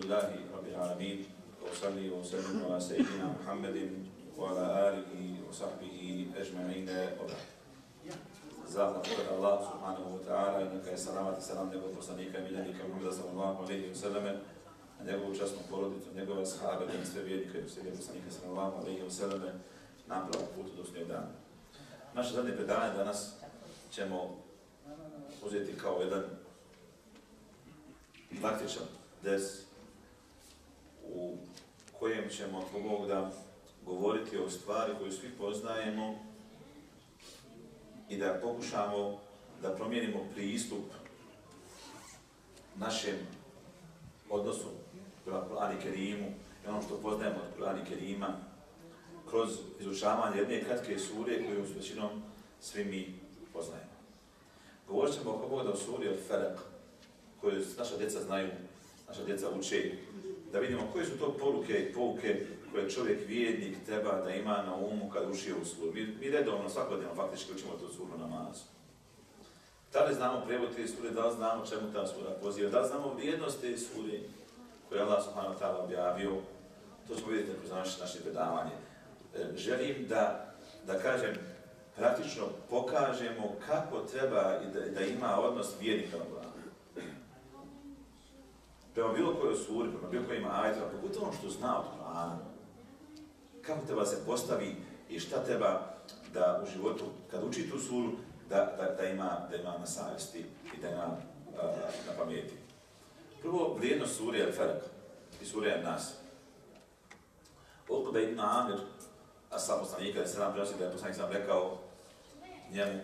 الحمد لله رب العالمين وصلي وسلم على سيدنا محمد وعلى آله وصحبه أجمعين وبعد Zahvala kod Allah subhanahu wa ta'ala i neka je salamat i salam njegovog poslanika i miljenika Muhammeda sallallahu alaihi wa sallame, na njegovu časnu porodicu, njegove sahabe, i sve vjednike i sve poslanika sallallahu alaihi wa sallame, na pravom putu do snijeg dana. Naše zadnje predanje danas ćemo uzeti kao jedan praktičan des u kojem ćemo, ako Bog da, govoriti o stvari koju svi poznajemo i da pokušamo da promijenimo pristup našem odnosu prema Kur'ani Kerimu i ono što poznajemo od Kur'ani Kerima kroz izučavanje jedne kratke sure koju s većinom svi mi poznajemo. Govorit ćemo oko Boga o suri od Felak, koju naša djeca znaju, naša djeca uče, da vidimo koje su to poruke i pouke koje čovjek vijednik treba da ima na umu kad uši u suru. Mi, mi redovno svakodnevno faktički učimo tu suru namazu. Da li znamo prijevod te sure, da li znamo čemu ta sura poziva, da li znamo vrijednost te sure koje je Allah subhanahu ta'ala objavio, to ćemo vidjeti kroz naše, naše predavanje. E, želim da, da kažem, praktično pokažemo kako treba da, da ima odnos vjernika. Prema bilo kojoj suri, prema bilo kojim ajetima, pogotovo ono što zna od Kur'ana, kako treba se postavi i šta treba da u životu, kad uči tu suru, da, da, da, ima, da ima na savjesti i da ima a, na pameti. Prvo, vrijednost suri je i suri je Nas. Da ima Amir, a sam poslanika, se nam prenosi da je poslanik sam rekao njemu,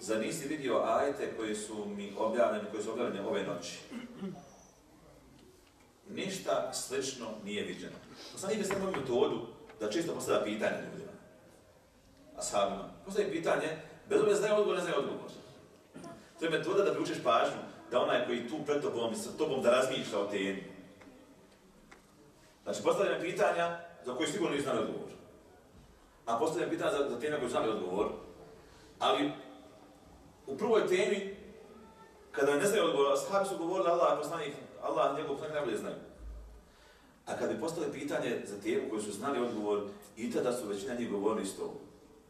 zar nisi vidio ajete koji su mi objavljeni, koji su objavljeni ove noći? Ništa slično nije viđeno. Poslanik je imao metodu da često postavlja pitanje ljudima, ashabima. Postavi pitanje, bez obje znaju odgovor, ne znaju odgovor. To je metoda da priučeš pažnju, da onaj koji tu pred tobom i sa tobom da razmišlja o temi. Znači, postavljam pitanja za koje sigurno nisu znali odgovor. A postavljam pitanja za, za teme koje znali odgovor, ali u prvoj temi, kada ne znaju odgovor, ashabi su govorili Allah, poslanik, Allah, njegov poslanik najbolje znaju. A kada bi postavili pitanje za temu koju su znali odgovor, i tada su većina njih govorili isto.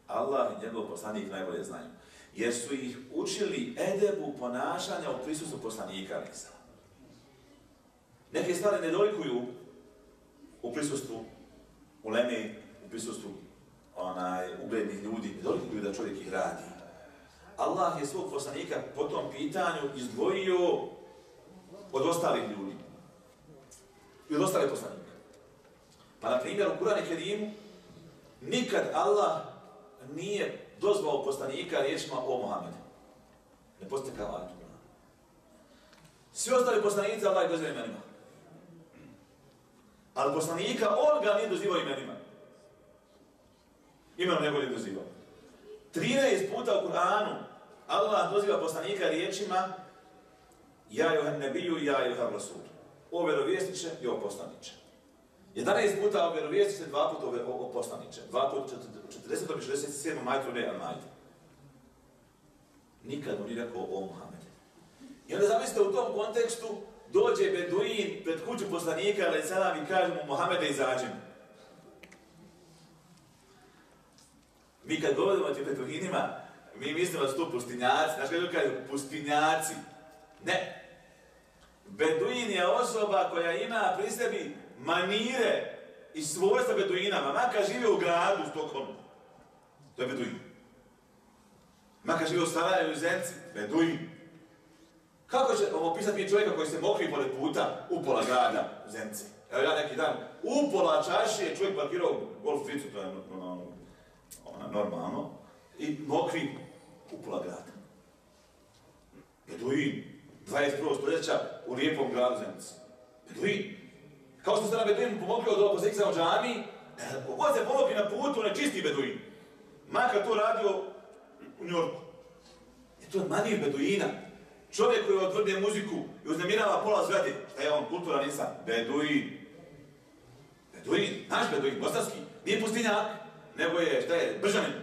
Allah i njegov poslanik najbolje znaju. Jer su ih učili edebu ponašanja u prisustvu poslanika Nisa. Neke stvari ne dolikuju u prisustvu uleme, u prisustvu onaj, uglednih ljudi, ne dolikuju da čovjek ih radi. Allah je svog poslanika po tom pitanju izdvojio od ostalih ljudi i od ostalih poslanika. Pa, na primjer, u Kur'an Kerimu nikad Allah nije dozvao poslanika riječima o Muhammedu. Ne postoje kao ajtu. Svi ostali poslanici Allah je dozivao imenima. Ali poslanika, on ga nije dozivao imenima. Imenom nego je dozivao. 13 puta u Kur'anu Allah doziva poslanika riječima Ja johan nebiju, ja johan rasul. O vjerovjesniče i o poslaniče. 11 puta o vjerovjesniče, dva puta o, poslaniče. Dva puta 40. i 67. majtru ne, al majte. Nikad mu nije rekao o Muhammedu. I onda zamislite u tom kontekstu dođe Beduin pred kuću poslanika, ali sada mi kaže mu Muhammede izađem. Mi kad govorimo o tim Beduinima, mi mislimo da su to pustinjaci, znaš kada kažu pustinjaci. Ne. Beduin je osoba koja ima pri sebi manire i svojstva Beduinama, makar žive u gradu u Stokholmu. To je Beduin. Makar žive u Sarajevu i Zenci, Beduin. Kako će opisati čovjeka koji se mokri pored puta u pola grada u Zenci? Evo ja neki dan, u pola čaše čovjek parkirao golf tricu, to je ono, ono, normalno, i mokri u pola grada. Beduin, 21. stoljeća u lijepom gradu Zenci. Beduin. Kao što ste na Beduinu pomogli od oposlika za džami, kogod se pomogli na putu, ne čisti Beduin. Makar to radio u Njorku. I to je manir Beduina. Čovjek koji otvrde muziku i uznemirava pola zgrade, šta je on, kultura nisam? Beduin. Beduin, naš Beduin, bosanski, nije pustinjak, nego je, šta je, bržanin.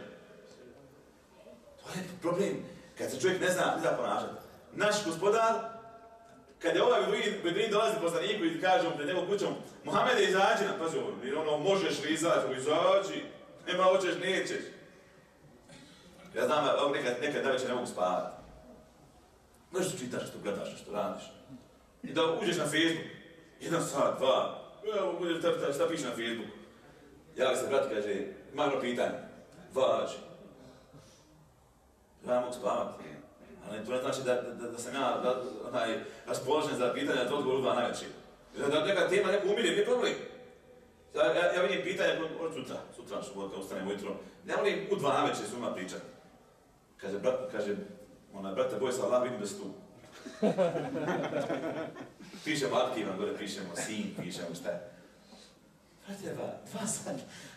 To je problem, kad se čovjek ne zna, ne zna ponašati. Naš gospodar kad je ovaj Beduin, dolazi poslaniku i kaže pred njegovom kućom, Mohamede, izađi nam, pazi ono, ono, možeš li izaći, izađi, nema hoćeš, nećeš. Ja znam, nekad, nekad večer ne mogu spavati. Nešto čitaš, što gledaš, što radiš. I da uđeš na Facebook, jedan sat, dva, evo, budeš, šta, šta piše na Facebooku. Javi se brat, kaže, jedno pitanje, važi. Ja mogu spavati. Ali to ne znači da, da, da sam ja da, onaj, raspoložen za pitanje, da to odgovor dva najveći. Da, da neka tema, neko umire, nije problem. Ja, ja, ja vidim pitanje od sutra, sutra što kad ustanem ujutro. Ne volim u dva najveće s uma pričati. Kaže, brat, kaže, ona, brate, boj se Allah, vidim da si tu. pišemo aktivan, gore pišemo sin, pišemo šta je. Brate, ba, dva sata.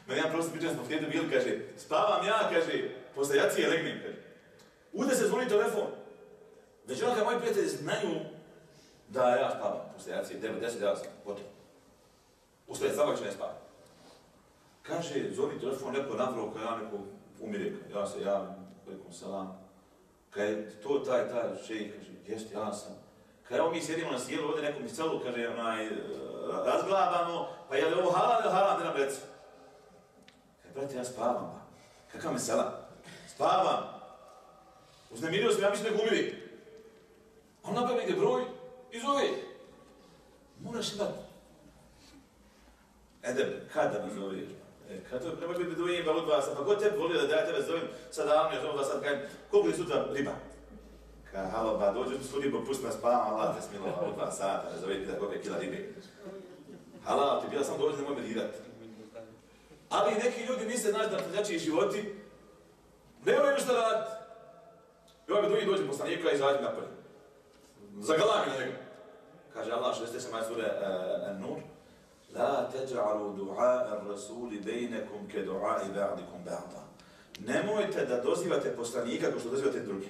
Ma jedan prosto pričam smo htjeti bili, kaže, spavam ja, kaže, posle jacije legnem, kaže. Ude se zvoni telefon. Već ono kad moji prijatelji znaju da ja spavam posle jacije, 9, 10, ja sam, gotovo. Ustaje ne spavam. Kaže, zvoni telefon, neko napravo, kad ja neko umire, ja se javim, velikom salam. Kad je to taj, taj šejih, kaže, jeste, ja sam. Kad evo mi sjedimo na sjelu, ovdje nekom iz celu, kaže, onaj, razglabano, pa je li ovo halal ili halal, da nam reći. Kaj, brate, ja spavam, ba. Kakav? Spavam. Uznemirio sam, ja mislim da umiri. On napravi negdje broj i zove. Moraš imat. Edem, kada me zoveš? E, kad to nemoj biti beduin, ba od vas, pa ko te volio da ja tebe zovem, sad davno je zovem da sad kajem, koliko je sutra riba? Ka, halo, ba, dođeš u studiju, pa pusti nas spavam, Allah te smilova, od dva sata, ne zove da koliko je kila ribe. Halal ti bila, samo dođe, nemoj me dirat. Ali neki ljudi misle, znaš, da životi, nemaju ništa raditi. I ovaj beduin dođe poslanika i izađe napolje. Zagalami na njega. Kaže Allah, 60 maj sure uh, Nur, La teđa'alu du'a ar-rasuli bejnekum ke du'a i ba'dikum ba'da. Nemojte da dozivate poslanika kao što dozivate drugi.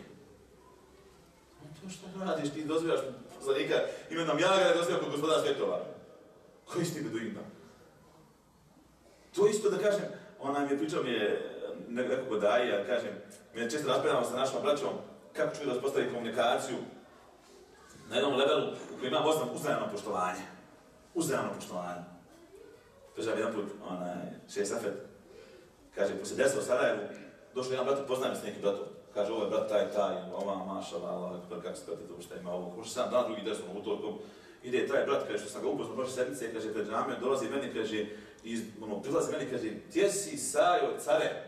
To što radiš, ti dozivaš poslanika imenom ja ga dozivam kod gospodara svjetova. Koji si ti beduina? To isto da kažem, ona mi je pričao mi je neko godaji, ja kažem, mi često raspravljamo sa našom braćom kako ću da uspostaviti komunikaciju na jednom levelu u kojem imam uzajamno poštovanje. Uzajamno poštovanje. Kaže jedan put, onaj, šest Safet, kaže, poslije desilo u Sarajevu, došao jedan brat, poznajem s nekim bratom. Kaže, ovo je brat taj, taj, ova, mašala, Allah, kako se prati to, šta ima ovo. Pošto sam dan drugi desno utorkom, ide taj brat, kaže, što sam ga upoznao prošle sedmice, kaže, pred džamijom, dolazi meni, kaže, iz, ono, prilazi meni, kaže, gdje si, Sajo, care?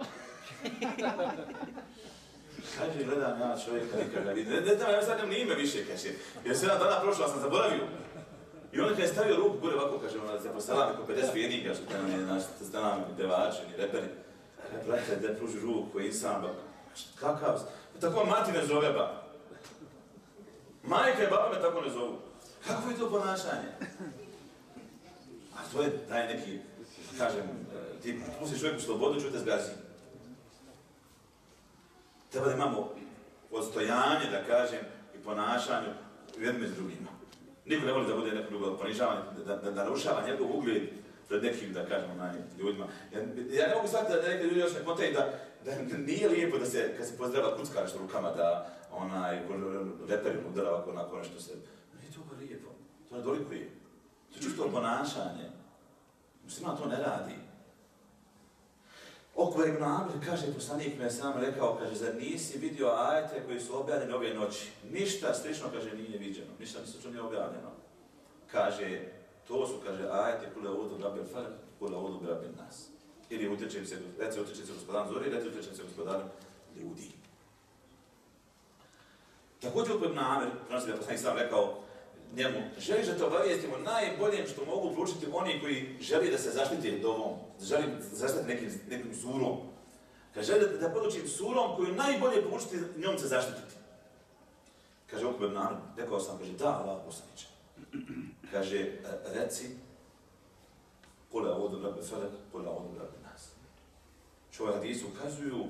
Kaže, gledam ja čovjeka, nikad ga vidim. Ne, ne znam, ja sad ni ime više, kaže, jer sedam dana prošla, sam zaboravio. I on je stavio ruku gore ovako, kaže, ona se postavila oko 50 vijednika, što tamo znaš, te stanami, devači, ni reperi. Kaže, brate, da pruži ruku, i sam, ba, kakav, tako mati ne zove, ba. Majka i baba me tako ne zovu. Kako je to ponašanje? A to je taj neki, kažem, ti pustiš čovjeku slobodu, čuje te zgazi. Treba da imamo odstojanje, da kažem, i ponašanju jednim s drugima. Niko ne voli da bude neko drugo ponižavan, da, da, da narušava njegov ugled pred nekim, da kažemo, naj, ljudima. Ja, ja ne mogu shvatiti da neki ljudi još ne kontaju da, da nije lijepo da se, kad se pozdrava kucka nešto rukama, da onaj, reper udara ovako onako nešto se... Nije to lijepo, to ne dolikuje. To je čisto ponašanje. Muslima to ne radi. Okvar ibn Amr, kaže poslanik me sam rekao, kaže, zar nisi vidio ajete koji su objavljeni ove noći? Ništa slično, kaže, nije viđeno. Ništa što nije objavljeno. Kaže, to su, kaže, ajete kule udu rabel falak, kule udu rabel nas. Ili utječem se, reci utječem se gospodarom zori, reci utječem se gospodarom ljudi. Također Okvar ibn Amr, prenosi da poslanik sam rekao, njemu, želiš da te obavijestimo najboljem što mogu proučiti oni koji želi da se zaštiti dovom, želi zaštiti nekim, nekim surom. Kaže, želi da, da podučim surom koju najbolje proučiti, njom se zaštititi. Kaže, ibn Amr, rekao sam, kaže, da, Allah poslaniče. Kaže, reci, kule ovodu rabe felek, kule ovodu rabe nas. Čovjek hadisu ukazuju,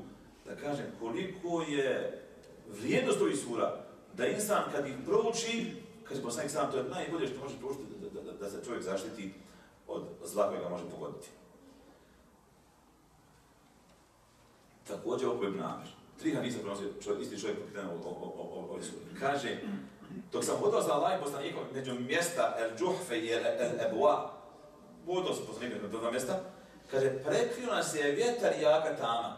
da kažem, koliko je vrijednost ovih sura, da insan kad ih prouči, Kaže poslanik sam, to je najbolje što može pružiti da, da, da, se čovjek zaštiti od zla koje ga može pogoditi. Također oko Ibn Amir. Tri hadisa prenosi čovjek, isti čovjek po o, o, Kaže, Dok sam hodao sa Allahim poslanikom među mjesta El Džuhfe i El, Ebua, hodao sam poslanikom do dva mjesta, kaže, prekrio nas je vjetar i jaka tama.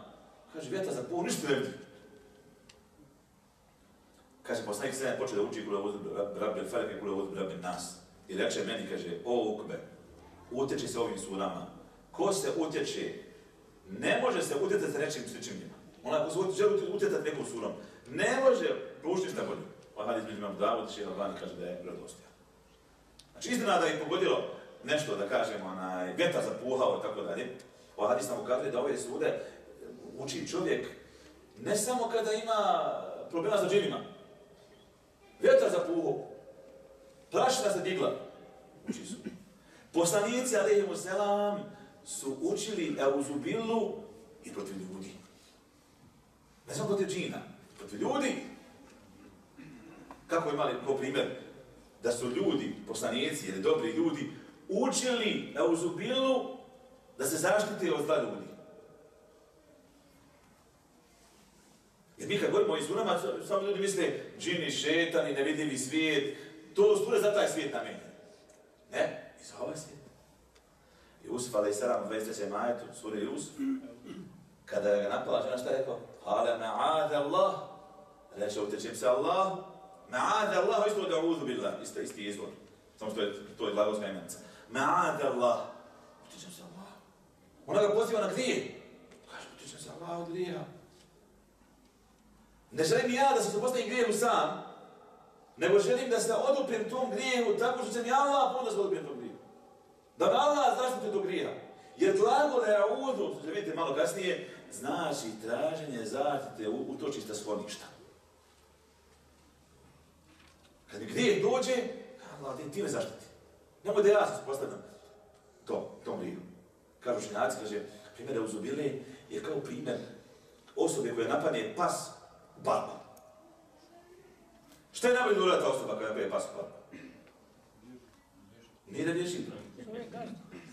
Kaže, vjetar za pol, ništa ne. Kaže, poslanik se počeo da uči kule od Rabbe Felek i kule od Rabbe Nas. I reče meni, kaže, o Ukbe, utječi se ovim surama. Ko se utječe, ne može se utjecati nečim sličnim njima. Ona ko se želi utjecati nekom surom, ne može pružiti šta bolje. Ovaj hadis među imam Davud, še Albani kaže da je vjerodostojan. Znači, istina da je pogodilo nešto, da kažemo, onaj, vjetar zapuhao tako dalje. Ovaj hadis nam ukazuje da ove sude uči čovjek ne samo kada ima problema sa džinima. Vjetar zapuhao, prašina se digla, uči su. Poslanici, alaihimu selam, su učili euzubilu i protiv ljudi. Ne samo protiv džina, protiv ljudi. Kako imali ko primjer da su ljudi, poslanici ili dobri ljudi, učili euzubilu da se zaštiti od zla ljudi. Jer mi kad govorimo o izunama, samo ljudi misle džini, šetani, nevidljivi svijet, to stvore za taj svijet namenjen. Ne, i za ovaj svijet. Jusuf alaih salam, 23. majetu, sura Jusuf, kada ga napala žena, šta je rekao? Hala ma'ade Allah, reče, utječem se Allah, ma'ade Allah, isto da uzu billah, isto isti izvor, samo što je, to je glagolska imenica. Ma'ade Allah, utječem se Allah. Ona ga poziva na grije, kaže, utječem se Allah od grija. Ne želim ja da se supostavim grijehu sam, nego želim da se odupijem tom grijehu tako što će mi Allah pomoći da se tom grijehu. Da me Allah zaštite do grija. Jer glagol je audu, što vidite malo kasnije, znači traženje zaštite u, u to čista skloništa. Kad mi grijeh dođe, Allah ti, me zaštiti. Nemoj da ja se postavljam to, tom griju. Kažu šinjaci, kaže, primjer uzubile je kao primjer osobe koja napadne pas parku. Šta je najbolje da ta osoba koja napadne pas? Nije da vješi.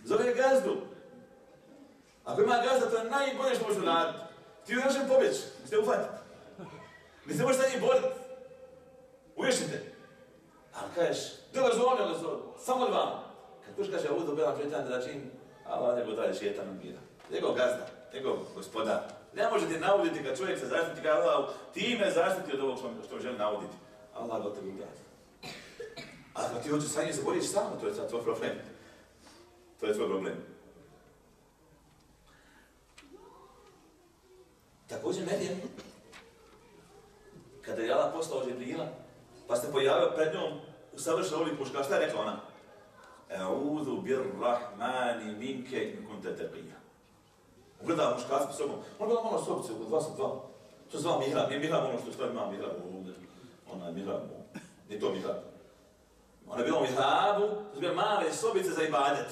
Zove gazdu. Ako ima gazda, to je najbolje što možeš raditi. Ti u našem pobjeći, ste ufatiti. Mi se možete sa boriti. Uvješite. Ali kažeš, dobar zvoni, ali samo vam? Kad kuš kaže, ovo dobila kretan da čim, Allah nego dalje šetan bira. Njegov gazda, njegov gospodar. Ne možete nauditi kad čovjek se zaštiti, kad Allah ti me zaštiti od ovog što, želi nauditi. Allah ga tebi ugazi. A ako ti hoćeš sa njim se boriš samo, to je sad tvoj problem. To je tvoj problem. Također Medijem, kada je Allah poslao Žibrila, pa se pojavio pred njom u savršenom obliku muška, šta je rekla ona? E'udhu bir rahmani minke in kunte. Ugleda muškarca po sobom. On gleda malo sobice, u dva sa dva. To se zva mihrab, nije mihrab ono što stoji ima mihrab ovdje. Ona je mihrab, nije to mihrab. Ona je bila u mihrabu, to su male sobice za ibadet.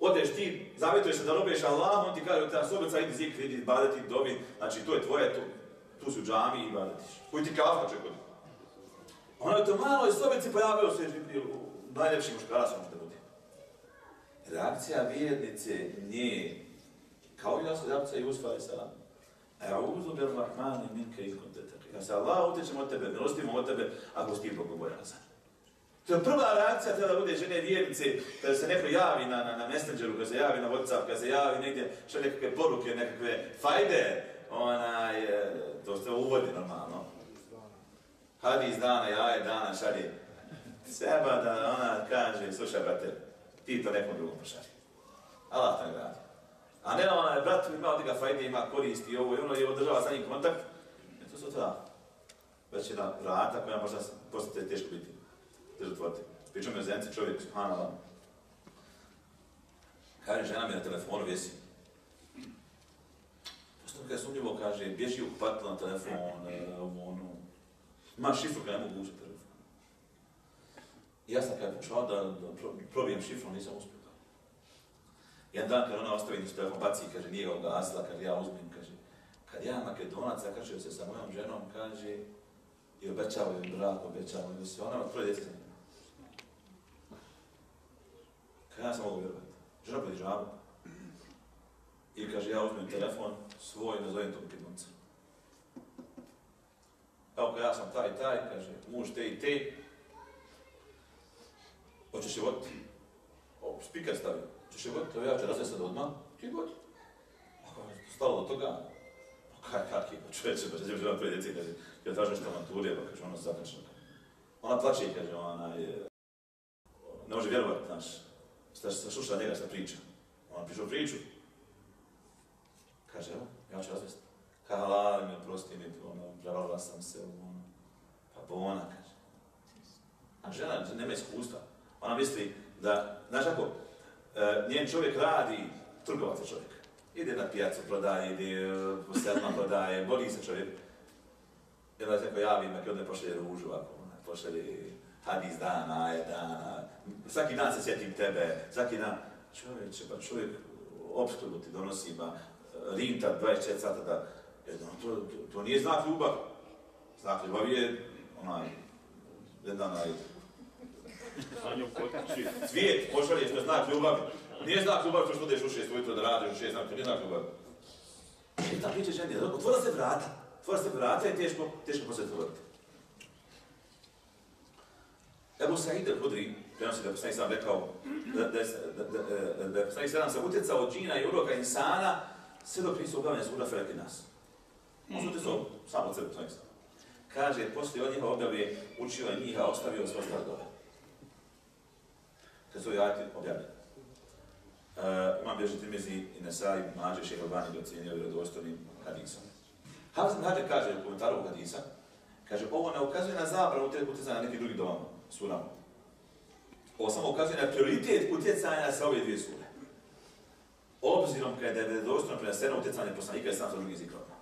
Odeš ti, zavjetuješ se da robiješ Allah, on ti kaže, ta sobica idi zikri, idi ibadet, dobi, znači to je tvoje, tu, tu su džami i ibadetiš. Koji ti kafa čekodi. Ona je to maloj sobici pojavio se Žibril, najljepši muškarac možete biti. Reakcija vjernice nije kao i Usfa i Salam. E'udhu bir rahmani minke iz kontetak. Ja se Allah utječem od tebe, milostivimo od tebe, ako si ti bogobojazan. To je prva reakcija treba da bude žene vjernice, kada se neko javi na, na, na Messengeru, kada se javi na Whatsapp, kada se javi negdje, što nekakve poruke, nekakve fajde, onaj, to se uvodi normalno. Hadis dana, jaje dana, šalje. Seba da ona kaže, slušaj brate, ti to nekom drugom pošalje. Allah to ne radi. A ne ona je, brat, ima od njega fajde, ima koristi i ovo i ono i održava sa njim kontakt. E to su to Već jedna vrata koja možda postati teško biti. Držatvoriti. Pričam je zemci čovjek, subhanallah. Kaže, žena mi na telefonu visi. Posto kada je sumnjivo, kaže, bježi u kupatila na telefon, ovo, ono. Ima šifru kada ne mogu ući telefon. I ja sam kada pokušao da, da probijem šifru, nisam uspio. Jedan dan kad ona ostavi nisu telefon, baci, kaže, nije ga ugasila, kaže, ja uzmem, kaže, kad ja makedonac zakačio se sa mojom ženom, kaže, i obećavaju im brak, obećavaju im se, ona ima djece. Kad ja sam mogu vjerovati? Žena podi žabu. I kaže, ja uzmem telefon svoj, nazovem to makedonca. evo ja sam taj i taj, kaže, muž te i te, hoćeš voditi? O, spiker stavio, hoćeš je voditi, evo ja ću razvesti odmah, ti vodi. Stalo do toga, pa kaj, kak je, pa čovječe, pa će žena prije djeci, kaže, ja tražim nešto maturije, pa kaže, ono zakačeno. Ona plaće kaže, ona je, ne može vjerovati, znaš, šta se sluša njega šta priča. Ona priča priču. Kaže, evo, ja ću razvesti. Kaže, halal mi, oprosti mi, ono, prevalila sam se, ono, pa bona, kaže. A žena nema iskustva. Ona misli da, znaš kako, e, njen čovjek radi, trgovac je čovjek. Ide na pijacu, prodaje, ide po selma, prodaje, boli se čovjek. I onda se neko javi, neki onda pošalje ružu, ako pošalje hadis dana, je dana, svaki dan se sjetim tebe, svaki dan, čovječe, pa čovjek opskrbu ti donosi, ba, rinta 24 sata da, jedno, to, to, to, nije znak ljubav. Znak ljubav je onaj, jedan onaj, cvijet, pošalješ na znak ljubavi. Nije znak ljubavi što odeš u šest ujutro da radiš u šest, znak, to nije znak ljubavi. I ta priča ženi, otvora se vrata, otvora se vrata i teško, teško posle otvoriti. Ebu Sa'id al-Hudri, prenosi da je sam rekao, da, da, da, da, je sam se utjecao od džina i uroka insana, sve dok nisu objavljene sura Felek i nas. On se utjecao samo od sebe, sam sam. Kaže, poslije od njiha objave, učio je njiha, ostavio sve ostale dove. Kad su ovi ajati objavljeni. Uh, imam bježi Timizi i Nesai, Mađe, Šeha Albani ga cijenio vjerodostojnim hadisom. Hafiz Mhađe kaže u komentaru hadisa, kaže, ovo ne ukazuje na zabranu utjecanja na neki drugi doma surama. Ovo samo ukazuje na prioritet utjecanja sa ove dvije sure. Obzirom kada je vjerodostojno preneseno utjecanje poslanika i sam sa drugim zikrovima.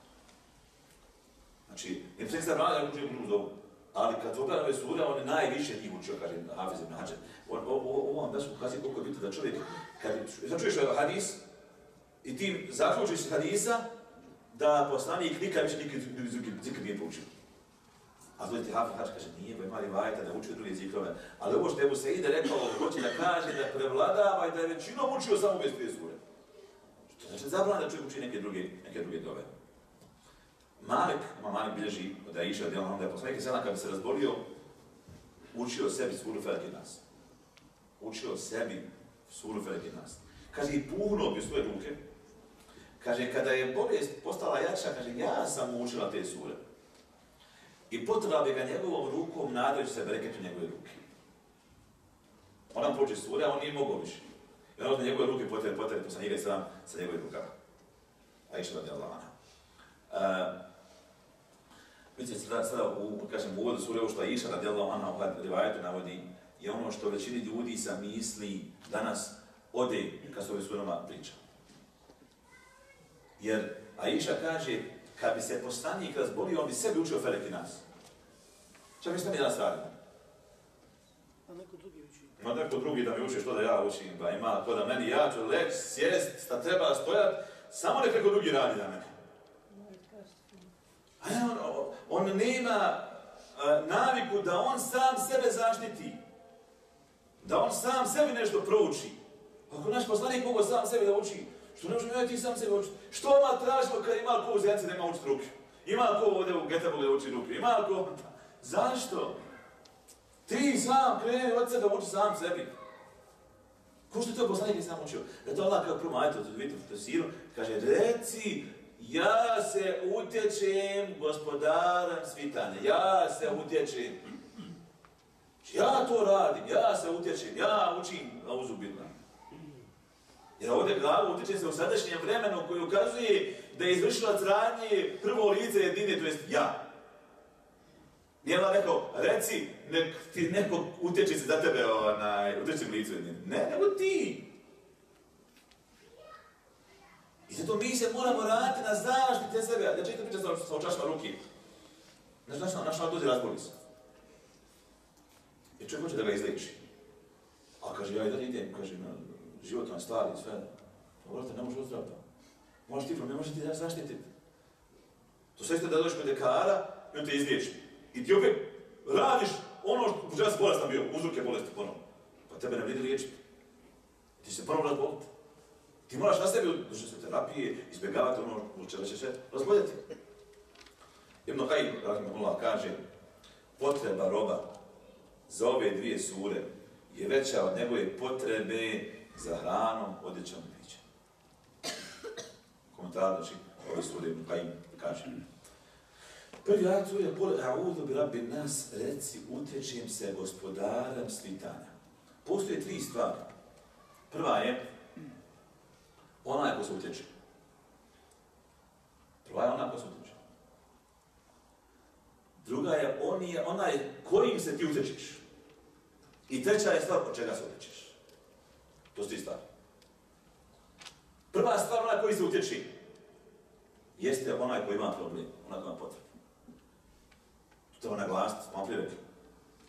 Znači, ne se da uči u zovu, ali kad pogledamo ove sure, on je najviše njih učio, kaže Hafiz ibn Hađar. Ovo vam da su ukazuje koliko je bitno da čovjek, kad sad čuješ hadis, i ti zaključiš hadisa, da poslanik nikad više nikad zikr nije poučio. A Zliti Hafiz Hač kaže, nije, bo imali vajta da uči druge zikrove. Ali ovo što Ebu Seide rekao, hoće da kaže da prevladava i da je većinom učio samo bez prije sure. Što znači zabrano da čovjek uči neke druge, neke druge dove. Malik, ima Malik bilježi da je išao djelom, da je poslanik sada kada se razbolio, učio sebi suru Felek nas. Učio sebi suru Felek nas. Kaže, i puhnuo bi svoje ruke. Kaže, kada je bolest postala jača, kaže, ja sam učila te sure. I potreba bi ga njegovom rukom nadajući se breketu njegove ruke. Ona poče sura, on nije mogao više. I onda njegove ruke potrebe, sa njega i sa njegove rukama. A išla Allah. Uh, Vidite se sada, u, kažem, u uvodu sure, ovo što je iša radi Allah, ona u rivajetu navodi, je ono što većini ljudi sa misli danas ode kad se ove surama priča. Jer Aisha kaže, kad bi se poslanik razbolio, on bi sebi učio Felek i nas. Čak mi što mi danas radimo? A neko drugi uči. Ma neko drugi da mi uči što da ja učim, pa ima ko da meni ja ću leć, sjest, sta treba stojat, samo nek neko drugi radi na mene. On, on nema uh, naviku da on sam sebe zaštiti. Da on sam sebi nešto prouči. Ako naš poslanik mogo sam sebi da uči, što ne možemo ti sam sebe učiti? Što ima tražimo kad ima ko u zemci da ima učiti ruke? Ima ko ovdje u Getabu da uči ruke? Ima ko... Zašto? Ti sam kreni od sebe uči sam sebi. Ko što to poslanik nisam učio? Da to Allah kao prvo ajto, vidite u tesiru, kaže, reci, ja se utječem gospodarom svitanja, ja se utječem. Ja to radim, ja se utječem, ja učim na uzubitno. Jer ovdje glavu utječe se u sadašnjem vremenu koji ukazuje da je izvršila prvo lice jedine, to jest ja. Nije Allah rekao, reci, nek ti neko utječe se za tebe, onaj, utječe lice jedine. Ne, nego ti. Zato mi se moramo raditi na zaštite sebe. Da čekajte pričati sa, sa očašima ruki. Znaš, naš, naš dođe razboli se. I čovjek hoće da ga izliči. A kaže, ja i dalje idem, kaže, na život na stari, sve. Dobro, te ne može uzdraviti. Možeš ti, ne može ti zaštititi. To sve isto da dođeš kod dekara i on te izliječi. I ti opet radiš ono što ja sam bolestan bio, uzroke bolesti ponovno. Pa tebe ne vidi liječiti. Ti se ponovno razboliti. Ti moraš na sebi se terapije, izbjegavati ono u čega će se razboljeti. Ibn Qayyim, rahimahullah, kaže, potreba roba za ove dvije sure je veća od njegove potrebe za hranom, odjećom i pićem. Komentar, znači, ove sure Ibn Qayyim kaže. Prvi ajet sure, kul a'udhu bi rabbi nas, reci, utječem se gospodarem svitanja. Postoje tri stvari. Prva je, onaj ko se utječe. Prva je onaj ko se utječe. Druga je, on je onaj kojim se ti utječeš. I treća je stvar od čega se utječeš. To su ti stvari. Prva stvar, onaj koji se utječe, jeste onaj koji ima problem, onaj koji ima potrebu. To je naglasiti, smo prije rekli.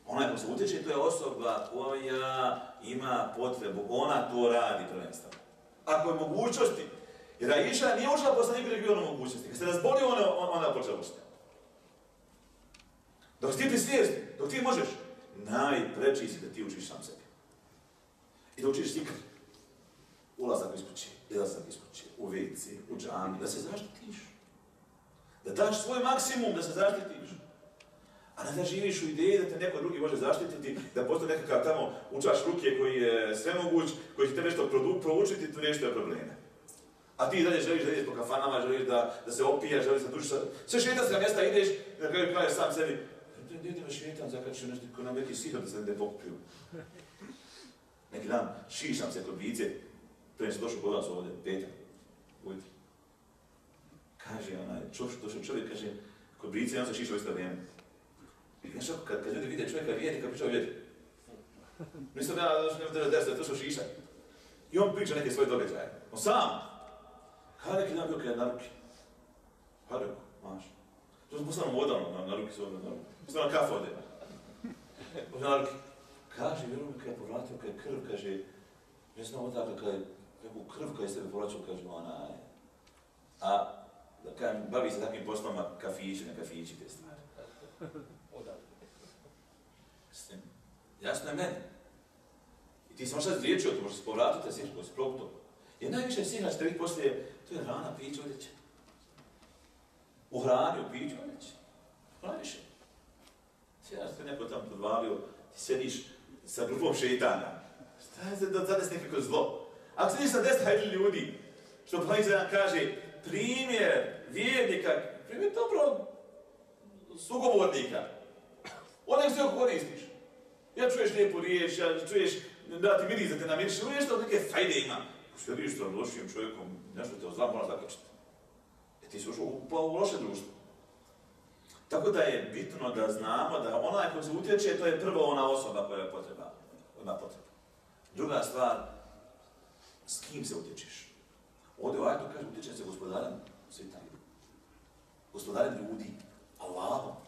Onaj ko se utječe, to je osoba koja ima potrebu, ona to radi prvenstveno. Ako je mogućnosti, jer Aisha nije učila poslaniku da je bilo mogućnosti. Kad se razbolio, ona, ona počela učiti. Dok ti ti svijesti, dok ti možeš, najpreći si da ti učiš sam sebi. I da učiš zikr. Ulazak iz kuće, izlazak iz kuće, u vici, u džami, da se zaštitiš. Da daš svoj maksimum da se zaštitiš. A ne da živiš u ideji da te neko drugi može zaštititi, da postoji nekakav tamo učaš ruke koji je sve moguć, koji će te nešto proučiti, tu nešto je probleme. A ti dalje želiš da ideš po kafanama, želiš da, da se opijaš, želiš da dušiš, sve šetanska mjesta ideš, na kraju kažeš sam sebi, ne idem šetan, zakačio nešto, ko nam neki sihar da se ne pokupio. Neki dan šišam se kod vice, prije se došao kod vas ovdje, petak, ujutro. Kaže onaj, došao čovjek, kaže, kod vice, on se šišao isto vrijeme. Znaš ako, kad, kad ljudi vide čovjeka vijeti, kad priča o vjeti. Mislim da ja ne treba desiti, to su šiša. I on priča neke svoje događaje. On sam. Kada neki dan bio kada na ruki. Pa rekao, maš. To sam poslao voda na, na ruki svoje, na ruki. Poslao na kafu ovdje. Na ruki. Kaže, vjerujem kada je povratio, kada je krv, kaže, ne znam odakle, kada je, neku krv kada je sebe povraćao, kaže, onaj. A, da kažem, bavi se takvim poslama kafići, na kafići, te stvari. Mislim, jasno je meni. I ti si možda zriječio to, možda se povratiti, sješ, ko si prokto. Jer najviše sihra ćete vidjeti poslije, to je hrana, piće, odjeće. U hrani, u piću, odjeće. Najviše. Sjedaš te neko tamo podvalio, ti sjediš sa grupom šeitana. Šta je da zades nekako zlo? Ako sjediš sa hajdli ljudi, što Planik jedan kaže, primjer vjernika, primjer dobro sugovornika, Onaj sve koristiš. Ja čuješ lijepu riječ, ja čuješ da ti vidi da te namiriš, ili nešto neke fajde ima. Se vidiš sa lošim čovjekom, nešto te ozvam mora zakačiti. E ti si ušao upao u loše društvo. Tako da je bitno da znamo da onaj ko se utječe, to je prvo ona osoba koja je potreba, ima potrebu. Druga stvar, s kim se utječeš? Ovdje ovaj to kaže, utječem se gospodarem svita. Gospodarem ljudi, Allahom.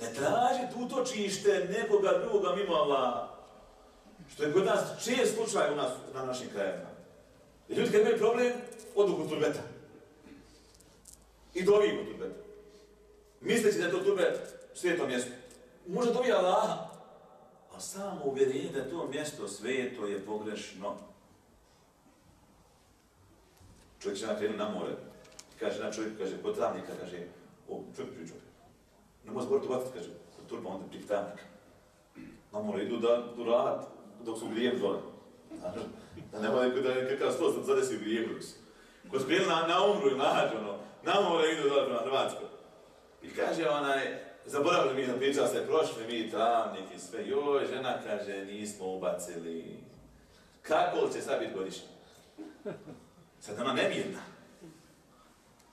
Ne tražiti utočište nekoga drugoga mimo Allaha. Što je kod nas čest slučaj u nas, na našim krajevima. I ljudi kad imaju problem, odu kod turbeta. I dovi kod turbeta. Misleći da je to turbet sveto mjesto. Može dovi Allaha. A samo uvjerenje da to mjesto sveto je pogrešno. Čovjek će na krenu na more. Kaže na čovjek, kaže, kod travnika, kaže, o, čovjek pričao. Ne može zboriti ubaciti, kaže, turba onda prije travnika. Na more idu da, rad, dok su grijev dole. Da ne bude da je kakav sto zadesi u grijevu. Ko su na, na umru ili nađu, ono, na more idu dole prema Hrvatskoj. I kaže onaj, zaboravili mi da priča se, prošli mi travnik i sve, joj, žena kaže, nismo ubacili. Kako će sad biti godišnje? Sad ona nemirna.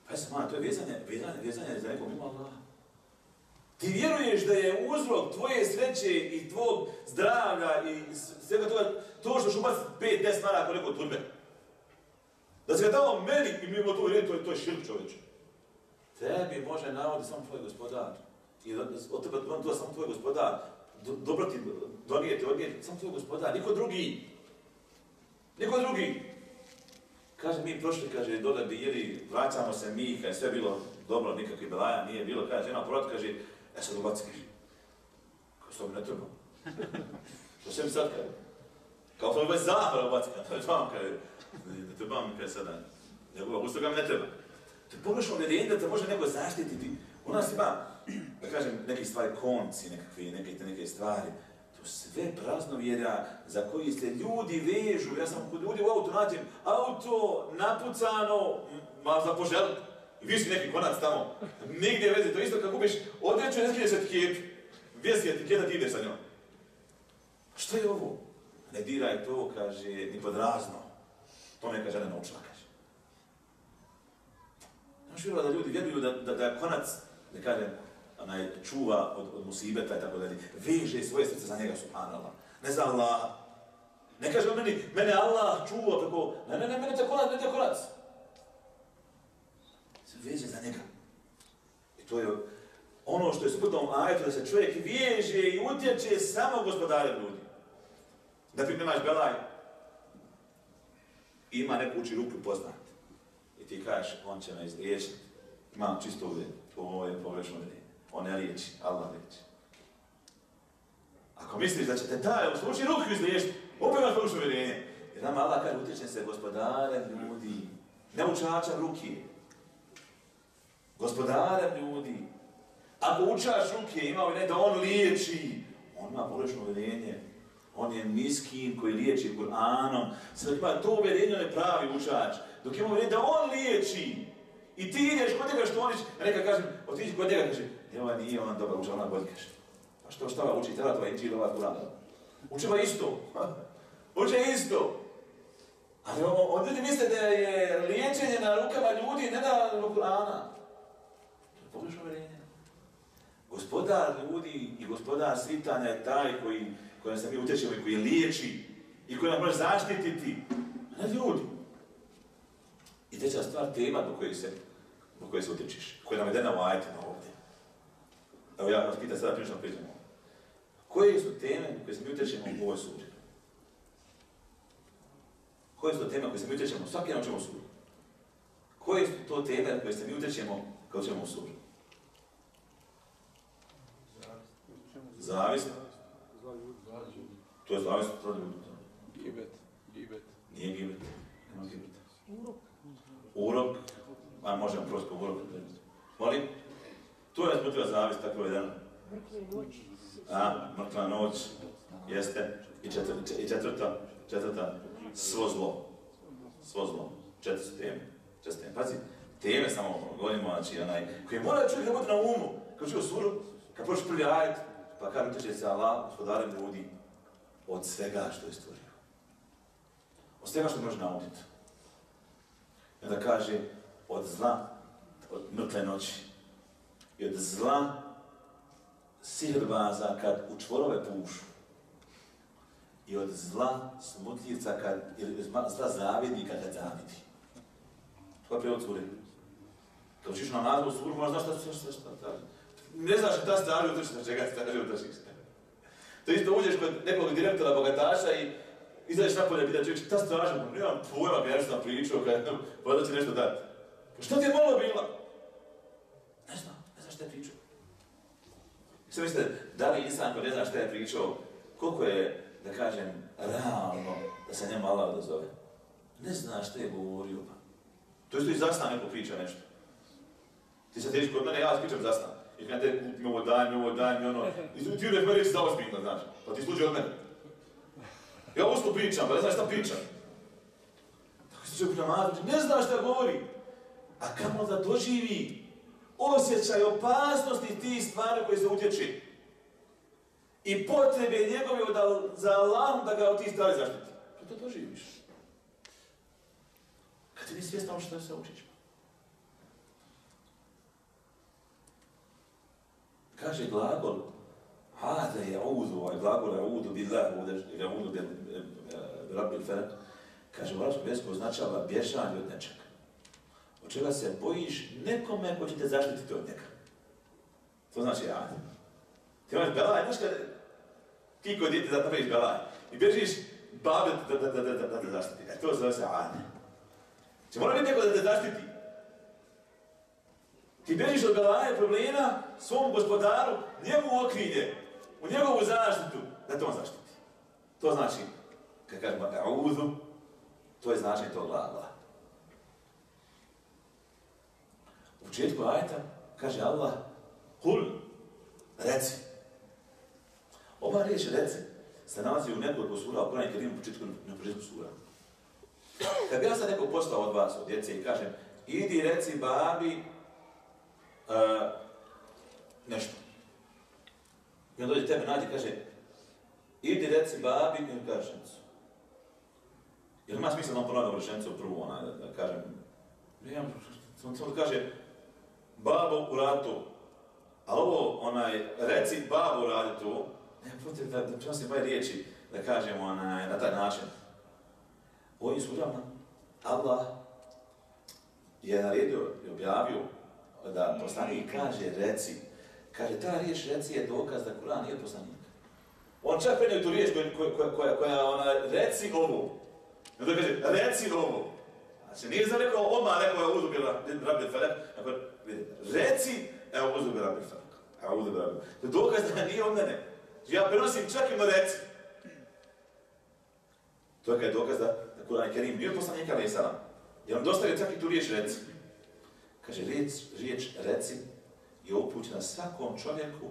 Pa se to je vezanje, vezanje, vezanje za nekom ima. Ti vjeruješ da je uzrok tvoje sreće i tvog zdravlja i svega toga, to što ću ubaciti pet, deset maraka neko turbe. Da se ga dao meni i mi to uvjeriti, to je, to je širk čovječe. Tebi može navoditi samo tvoj gospodar. I od tebe to samo tvoj gospodar. dobro ti donijeti, odnijeti, samo tvoj gospodar, niko drugi. Niko drugi. Kaže, mi prošli, kaže, dole bi jeli, vraćamo se mi, kad je sve bilo dobro, nikakvi belaja nije bilo, kaže, jedna povrat, kaže, sad ubaci, kaže, kao što bi ne treba. To sve mi sad kaže. Kao to bi već to je tamo, kaže, ne trebam, kaže, sada, njegova usta ga mi ne treba. To je pogrešno da te može neko zaštititi U nas ima, da kažem, neke stvari, konci, nekakve, neke, neke stvari, to sve prazno vjera za koji se ljudi vežu. Ja sam kod ljudi u auto nađem, auto napucano, ma za poželit. Visi neki konac tamo, nigdje veze, to isto kad kupiš odreću, ne skineš etiketu. Visi etiketa, ti ideš sa njom. Što je ovo? Ne diraj to, kaže, ni pod razno. To me kaže, ne naučila, kaže. Znaš vjerova da ljudi vjeruju da, da, da konac, da kažem, onaj, čuva od, od musibeta i tako dalje, veže svoje srce za njega, subhanallah. Ne za Allah. Ne kaže meni, mene Allah čuva preko, ne, ne, ne, mene te konac, ne te konac. Veže za njega. I to je ono što je suprotno ajetu, da se čovjek vježe i utječe samo gospodare ljudi. Da ti nemaš belaj, ima neku uči ruku poznat. I ti kažeš, on će me izliječiti. Imam čisto uvijek, to je pogrešno uvjerenje. On ne liječi, Allah liječi. Ako misliš da će te taj u slučaju ruku izliječiti, opet imaš pogrešno uvjerenje. Jer nama Allah kaže, se gospodarem ljudi, ne učača ruke. Gospodarem ljudi. Ako učaš ruke, ima uvjerenje da on liječi, on ima pogrešno uvjerenje. On je miskin koji liječi Kur'anom. Sad ima to uvjerenje, on je pravi učač. Dok ima uvjerenje da on liječi. I ti ideš kod njega što on a neka otići kod njega, kaže, je ovaj nije on dobar učan, ona bolje. Pa što šta va uči, treba tvoja inđil, ova Kur'an. Učiva isto. Uče isto. Ali on, ljudi misle da je liječenje na rukama ljudi, ne na Kur'ana. Pogrešno. Gospodar ljudi i gospodar svitanja je taj koji kojom se mi utječemo i koji liječi i koji nam može zaštititi, ne ljudi. I treća stvar, tema do koje se, do koje se utječiš, koja nam je dana u ovdje. Evo ja vas pitan sada prilično pričamo. Koje su teme koje se mi utječemo u ovoj suri? Koje su to teme koje se mi utječemo? Svaki dan učemo suri. Koje su to teme koje se mi utječemo kad učemo u? Zavisno. To je zavisno od ljudi. Gibet, gibet. Nije gibet. Nema gibeta. Urok. Urok. A možemo prosto urok. Molim? To je smutiva zavist, tako je jedan. Mrtve noći. A, noć. Jeste. I četvrta, i četvrta, četvrta, svo zlo. Svo zlo. Četiri su teme. Četiri teme. Pazi, teme samo govorimo, znači onaj, koji mora čovjek da bude na umu. Kad čuo suru, kad proći prvi ajet, pa kad utječe se Allah, gospodarem ljudi, od svega što je stvorio. Od svega što može nauditi. I onda kaže, od zla, od mrtle noći, i od zla sihrbaza kad u čvorove pušu, i od zla smutljivca kad, ili zla zavidnika kad zavidi. To je prijevod curi. Kad učiš na nazvu suru, možda znaš šta, šta, šta, šta, Ne znaš šta se traži utrši, čega se traži utrši. To isto uđeš kod nekog direktora bogataša i izađeš napolje i pita čovjek, šta se traži? Nemam pojma, ja što sam pričao, kad voda će nešto dati. Pa šta ti je malo bila? Ne znam, ne znam šta je pričao. Sve mislite, da li insan ko ne zna šta je pričao, koliko je, da kažem, realno da se njemu Allah odazove? Ne zna šta je govorio, pa. To isto i zastan neko priča nešto. Ti sad teško kod mene, ja vas pričam zastan. I kad te mi ovo daj mi ovo daj mi ono. I ti da ozbiljno, znaš. Pa ti sluđe od mene. Ja usko pričam, pa ne znaš šta pričam. Tako se čovjek ne znaš šta govori. A kamo da doživi osjećaj opasnosti tih stvari koje se utječe. I potrebe njegove od, za Allahom da ga od tih stvari zaštiti. To to doživiš. Kad ti nisi što se učiš. Kaže glagol, hada je uzu, ovaj glagol je uzu billah, je uzu bil rabbil felak. Kaže, u arabskom jeziku označava bježanje od nečega. Od čega se bojiš nekome ko će te zaštititi od njega. To znači ja. Ti imaš belaj, znaš kad ti kod djete napraviš belaj i bježiš babe da, te zaštiti. E to zove se ane. Če mora biti neko da te zaštiti. Ti bježiš od belaje problema svom gospodaru, njemu okrilje, u njegovu zaštitu, da te on zaštiti. To znači, kad kažemo a'udhu, to je značenje tog glagla. U početku ajeta kaže Allah, Kul, reci. Ova riječ reci se nalazi u nekoliko sura, u Kur'anu Kerimu, početku na početku sura. Kad bi ja sad neko postao od vas, od djece, i kažem, idi reci babi uh, nešto. I on dođe tebe nađe i kaže, idi reci babi ili kaže rečenicu. Jel ima smisla da on ponavlja rečenicu prvu, ona, da, da kažem, on samo kaže, babo u ratu, a ovo, onaj, reci babo radi to, ne, potrebe da, da prenosim moje riječi, da kažem, onaj, na taj način. U ovim surama, Allah je naredio i objavio da poslanik kaže reci. Kaže, ta riječ reci je dokaz da Kur'an nije poslanik. On čak prenio tu riječ koja, koja, koja, koja ona, reci ovo. I kaže, reci ovo. Znači, nije za rekao, odmah rekao je uzubi rabbi felek, nego, reci, evo uzubi rabbi felek. Evo uzubi rabbi je dokaz da nije od mene. Ja prenosim čak i reci. To je dokaz da, da Kur'an Kerim nije poslanik, ali i salam. Ja vam dostavio čak i tu riječ reci. Kaže, riječ, riječ reci je upućena svakom čovjeku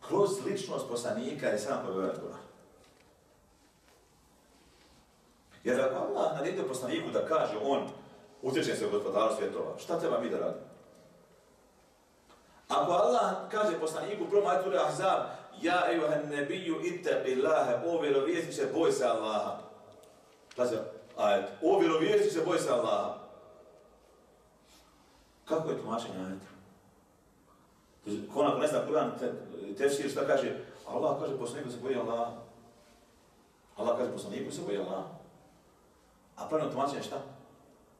kroz ličnost poslanika i sam Kur'an. Jer ako Allah naredio poslaniku da kaže on utječe se u svjetova, šta treba mi da radimo? Ako Allah kaže poslaniku prvom ajtu Ahzab, ja ejuhan nebiju ittaqi Allahe, o vjerovjesniče, boj se Allaha. Pazi, ajet, o vjerovjesniče, boj se Allaha. Kako je tumačenje ajeta? Ko onako ne zna Kur'an, te, tefsir šta kaže? Allah kaže poslaniku se boji Allaha. Allah kaže poslaniku se boji Allaha. A pravno tumačenje šta?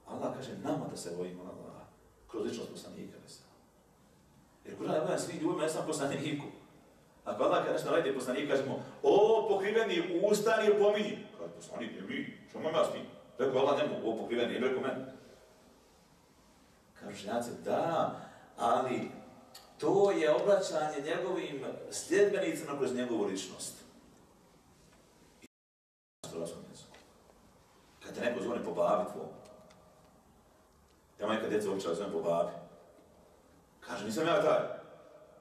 Allah kaže nama da se bojimo Allaha. Kroz ličnost poslanika. Mislim. Jer Kur'an je svi ljudima, ne sam poslaniku. Ako Allah kada nešto radi poslanik, kažemo, o pokriveni, ustani i pominji. Kaže poslanik, ne mi, što imam ja s tim? Rekao Allah njemu, o pokriveni, ne rekao meni. Kažu da, ali to je obraćanje njegovim sljedbenicama kroz njegovu ličnost. Kad te neko zvone po babi tvojom, ja majka djeca uopće zove po babi. Kaže, nisam ja taj.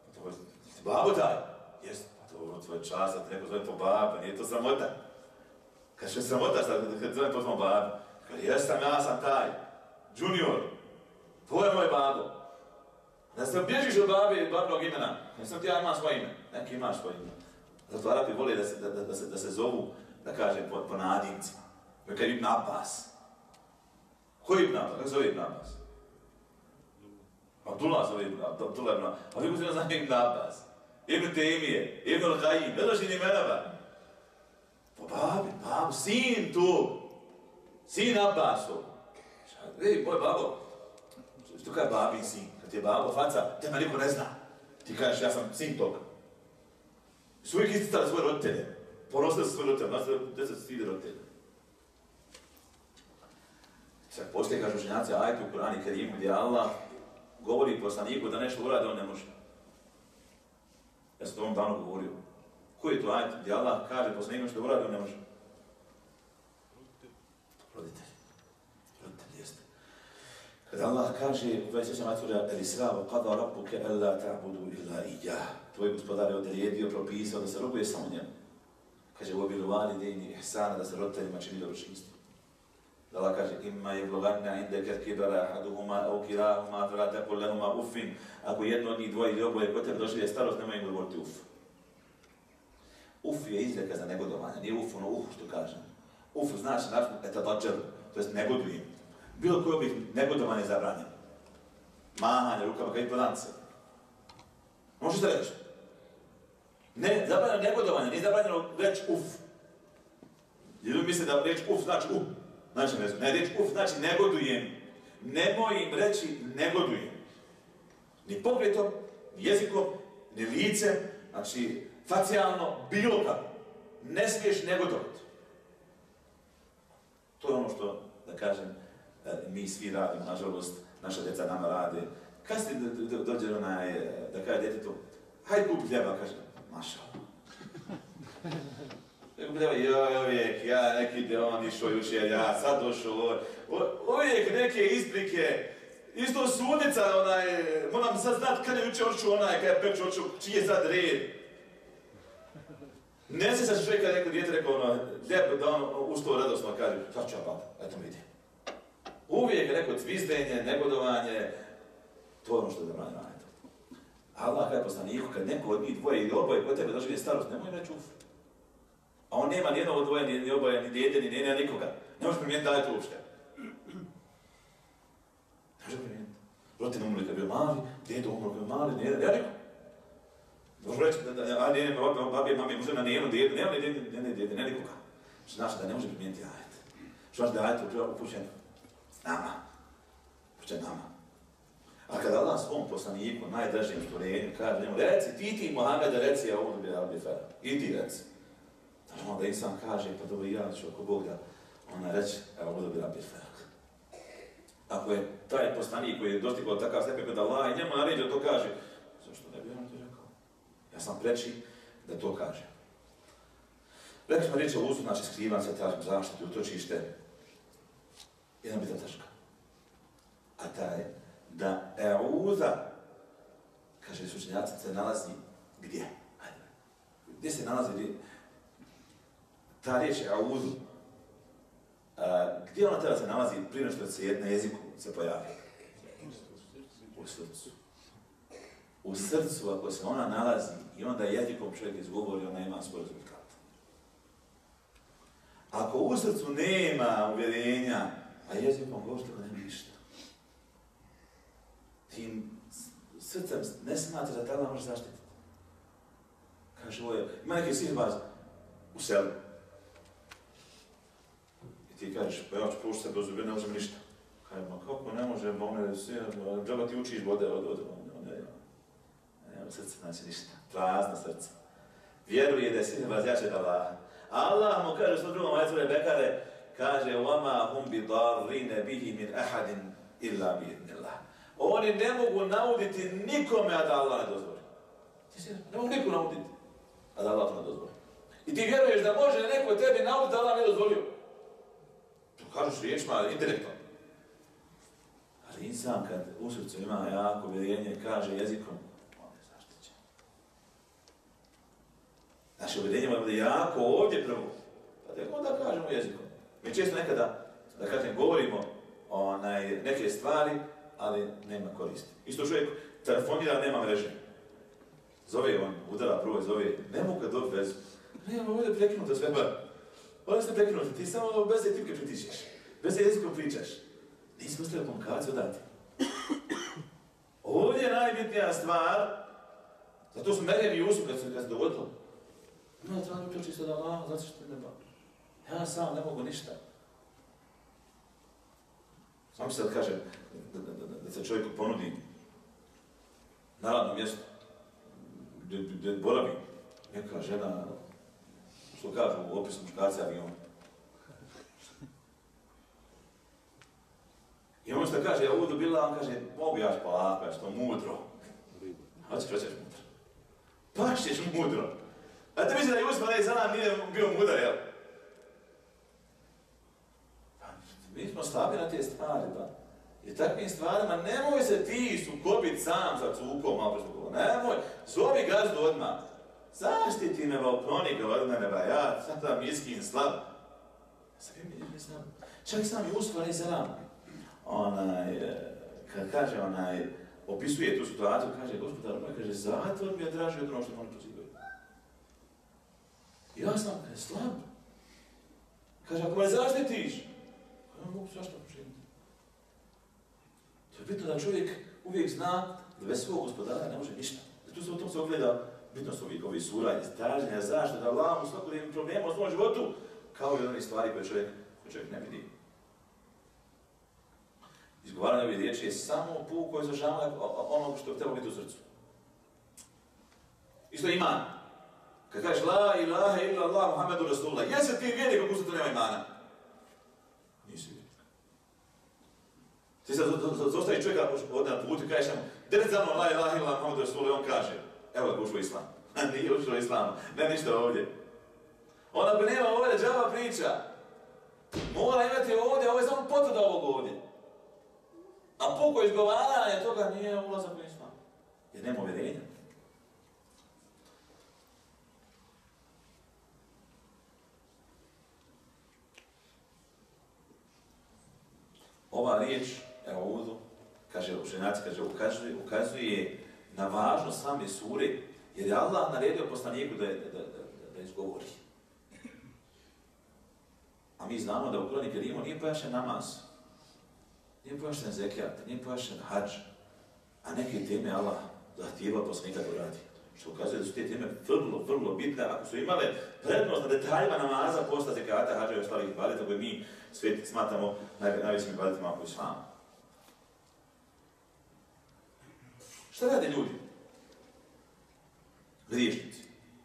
Pa to je babo taj. Jeste, pa to je tvoj čas, da te neko zove po babi, nije to sramota. Kaže, sramota šta da zove po babi. Kaže, jesam, ja sam taj. Junior. To je moj babo. Da se bježiš od babi, babnog imena. Ne sam ti ja imam svoje ime. Neki imaš svoje ime. Zato Arapi voli da se, da, da, da, se, da se zovu, da kaže, po, po nadimcima. Kad Ibn Abbas. Ko je Ibn Abbas? Kako zove Ibn Abbas? Abdullah zove Ibn Abbas. Abdullah Ibn Abbas. A vi ne znam Ibn Abbas. Ibn Temije, Ibn Al-Qaim, ne znaš ni imenava. Po babi, babu, sin tu. Sin Abbasov. Ej, moj babo, što kaj babin sin? Kad ti je babo faca, te me niko ne zna. Ti kažeš, ja sam sin toga. Su uvijek isticali svoje roditelje. Ponosili su svoje roditelje, nas da se stide roditelje. Sad poslije kažu ženjaci ajte u Kurani Kerimu gdje Allah govori poslaniku da nešto urade, on ne može. Ja sam to ovom danu govorio. Koji je to ajte gdje Allah kaže poslaniku što urade, on ne može? Kada Allah kaže u 26. matura Al-Isra wa qada rabbuka alla ta'budu illa iyyah. Tvoj gospodar je odredio, propisao da se robuje samo njemu. Kaže, u obilu validejni ihsana, da se roditeljima čini dobročinstvo. Da Allah kaže, imma je vloganna inde kad kibara ahaduhuma au kirahuma, fela tekul lehuma ufin. Ako jedno od njih dvoje ili oboje kod tebe došli je starost, nemoj im govoriti uf. Uf je izreka za negodovanje, nije uf ono uh što kažem. Uf znači naravno etadađer, to jest negodujem. Bilo koji oblik negodovanja je zabranjen. Mahanje rukama, podance. Možeš da reći? Ne, zabranjeno negodovanje, nije zabranjeno reći uf. Ljudi misle da reći uf znači uf. Znači, ne, ne reći uf znači negodujem. Nemoj im reći negodujem. Ni pokretom, ni jezikom, ni licem, znači facijalno, bilo kako. Ne smiješ negodovati. To je ono što, da kažem, mi svi radimo, nažalost, naša djeca nama rade. Kad ste dođe onaj, da kaže djetetu, hajde kupi hljeba, kaže, maša. Joj, uvijek, ja neki de on išao jučer, ja sad došao, uvijek neke isprike, isto sudnica, onaj, moram sad znat kad je jučer oču onaj, kad je pekću oču, čiji je sad red. Ne se se čovjek kad je neko dijete rekao ono, lijepo da ono ustao radosno kaže, sad ću ja baba, eto mi ide. Uvijek je neko tvizdenje, negodovanje, to je ono što je da branje manetom. Allah kaže poslaniku, kad neko od njih dvoje ili oboje kod tebe doživi starost, nemoj reći uf. A on nema nijednog od dvoje, ni, oboje, ni djede, ni nema nikoga. Ne možeš primijeniti dajet uopšte. Ne može primijeniti. Roditelj umrli kad je bio mali, djedo umrli kad je bio mali, nije, nema niko. Možeš reći a nije, babi, mami, uzem na nijednu djedu, ni djede, ne, ne, djede, ne nikoga. Znači da ne može primijeniti ajet. Znači da ajet upućen nama. Upućen nama. A kada Allah svom poslaniku, najdražijem stvorenju, kaže njemu, reci, ti ti Mohameda, reci, ja ovdje bi Rabbi Fera. I ti reci. Znači onda insan kaže, pa dobro, ja ću ako Bog da, ona reći, evo ovdje bi Rabbi Fera. Ako je taj poslanik koji je dostigao takav stepen kod Allah i njemu naređe to kaže, zašto ne bi on to rekao? Ja sam preči da to kaže. Rekli smo riječ o uzu, znači skrivan se, tražim zaštitu, utočište. Jedna bita taška. A taj da euza, kaže sučenjaci, se nalazi gdje? Ajde. Gdje se nalazi? Gdje? Ta riječ je. A, gdje ona treba se nalazi prije što se na jeziku se pojavi? U srcu. U srcu, ako se ona nalazi i onda jezikom čovjek izgovori, ona ima svoj rezultat. Ako u srcu nema uvjerenja, a jezikom govori, nema ništa tim srcem ne smatra da Allah može zaštititi. Kaže, ovo je, ima neki sihrbaz u selu. I ti kažeš, pa ja ću prušiti se do zube, ne možem ništa. Kaže, ma kako ne može, ba one džaba ti učiš vode od, od, od, od, srce, znači ništa, prazno srce. Vjeruje da je sihrbaz jače da Allah. Allah mu kaže, što drugom ajcu Bekare, kaže, وَمَا هُمْ بِضَارِّينَ بِهِ مِنْ أَحَدٍ إِلَّا بِإِذْنِ اللَّهِ Oni ne mogu nauditi nikome, a da Allah ne dozvoli. Ti si ne mogu niko nauditi, a da Allah to ne dozvoli. I ti vjeruješ da može neko tebi nauditi, da Allah ne dozvolio. To kažeš riječima, intelektom. Ali insan kad u srcu ima jako vjerenje, kaže jezikom, on je zaštićen. Naše uvjerenje mora bude jako ovdje prvo. Pa tek onda kažemo jezikom. Mi često nekada, da kažem, govorimo onaj, neke stvari, ali nema koristi. Isto čovjek telefonira, nema mreže. Zove on, udara prvo zove, ne mogu ga dobiti vezu. Ne, mogu da prekinuti sve. Ovo ste prekinuti, ti samo bez te tipke pritišeš. Bez jezikom pričaš. Nisi postavio komunikaciju dati. Ovdje je najbitnija stvar, zato su Merjem i Jusuf kad se, kad se dogodilo. No, treba mi čisto da zato što ne. Ja sam ne mogu ništa. Samo se sad kažem, da, da, da, da se čovjeku ponudi na radno mjesto, gdje, gdje boravi neka žena, što kažu u opisu muškarci avion. I on što kaže, ja uvodu bila, on kaže, mogu ja polako, što mudro. Hoćeš, hoćeš mudro. Baš ćeš mudro. A te misli da je Usman i Zanam nije bio mudar, jel? Mi smo slabi na te stvari, ba. I takvim stvarima nemoj se ti sukobit sam sa cukom, malo preslukovo. Nemoj, zovi gazdu odmah. Zaštiti me, ba, proni ga od mene, ja sam tam miskin, slab. Sad mi ne znam. Čak sam i i Zanam. Onaj, kad kaže onaj, opisuje tu situaciju, kaže, gospodar moj, kaže, zatvor mi je draži od ono što oni pozivaju. Ja sam, kaže, slab. Kaže, ako me zaštitiš, ne mogu svašta počiniti. To je bitno da čovjek uvijek zna da bez svog gospodara ne može ništa. Zato se u tom se ogleda bitnost ovih, ovih sura i straženja, zašto da Allah u svakodnevnim problema u svom životu, kao i onih stvari koje čovjek, koje čovjek ne vidi. Izgovaranje riječi je samo puko izražavanje onog što je trebalo biti u srcu. Isto iman. Kad kažeš la ilaha illa Allah Muhammedu Rasulullah, jesi ti vjeri kako se to nema imana? Nisi vjeri. Ti sad zostaviš čovjeka od na putu i kažeš mu, deli za mnom la ilaha illa Muhammedu Rasulullah, on kaže, evo da ušao islam. Nije ušao islam, ne ništa ovdje. On ako nema ovdje, džava priča. Mora imati ovdje, ovo je samo potvrda ovog ovdje. A poko izgovaranje toga nije ulazak u islam. Jer nema uvjerenja. Ova riječ, kaže učenjaci, kaže, ukazuje, ukazuje na važnost same sure, jer je Allah naredio poslaniku da, da, da, da, izgovori. A mi znamo da u Kurani Kerimu nije pojašen namaz, nije pojašen zekijat, nije pojašen hađ, a neke teme Allah zahtijeva poslanika da radi. Što ukazuje da su te teme vrlo, vrlo bitne, ako su imale prednost na detaljima namaza, posta zekijata, hađa i ostalih ibadeta koje mi sveti smatramo naj, najvećim ibadetima u islamu. Šta rade ljudi? Griješnici.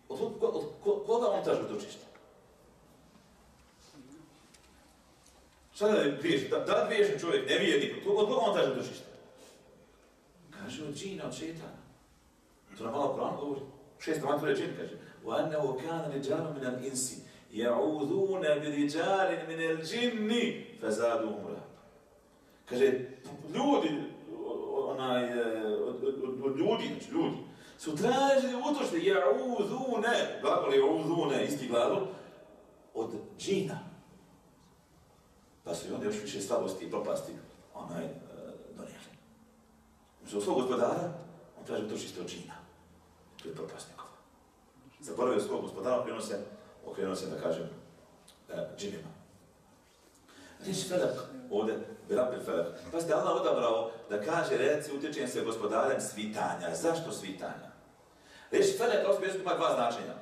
Od, od, od, od koga on traži utočište? Šta rade griješnici? Da, da griješni čovjek, nevjernik, od koga on traži utočište? Kaže od džina, od šetana. To nam malo Koran govori. Šest avantura džin kaže. وَأَنَّهُ كَانَ رِجَالٌ مِنَ الْإِنسِ يَعُوذُونَ بِرِجَالٍ مِنَ الْجِنِّ فَزَادُهُمْ رَهَبًا Kaže, ljudi, onaj, od, od, od ljudi, znači ljudi, su tražili utošte, ja'udhune, glagol je udhune, isti glagol, od džina. Pa su i onda još više slabosti i propasti onaj, e, donijeli. Umjesto svog gospodara, on traži utočište od džina. To je propast njegova. Zaboravio svog gospodara, okrenuo se, okrenuo se, da kažem, e, džinima. Riječ felak, ovdje, Berabil felak. Pa ste Allah odabrao da kaže, reci, utječem se gospodarem svitanja. Zašto svitanja? Riječ felak, kao smo ima dva značenja.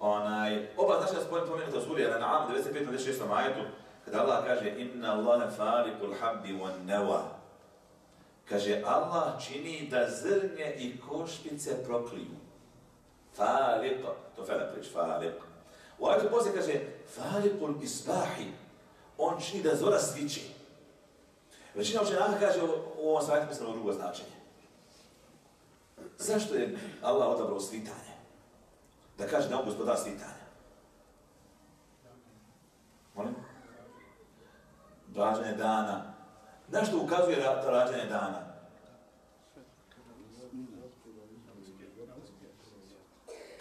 Onaj, oba značenja spojim pomenuta u suri, na Na'am, 95. majetu, kada Allah kaže, inna Allahe farikul habbi wan newa. Kaže, Allah čini da zrnje i košpice prokliju. Faliqa, to felak riječ, faliqa. U ajetu poslije kaže, falikul isbahi, on čini da zora sviće. Većina učenjaka kaže u ovom sajtu mislimo drugo značenje. Zašto je Allah odabrao svitanje? Da kaže da on gospodar svitanja. Molim? Rađanje dana. Na što ukazuje rađanje dana?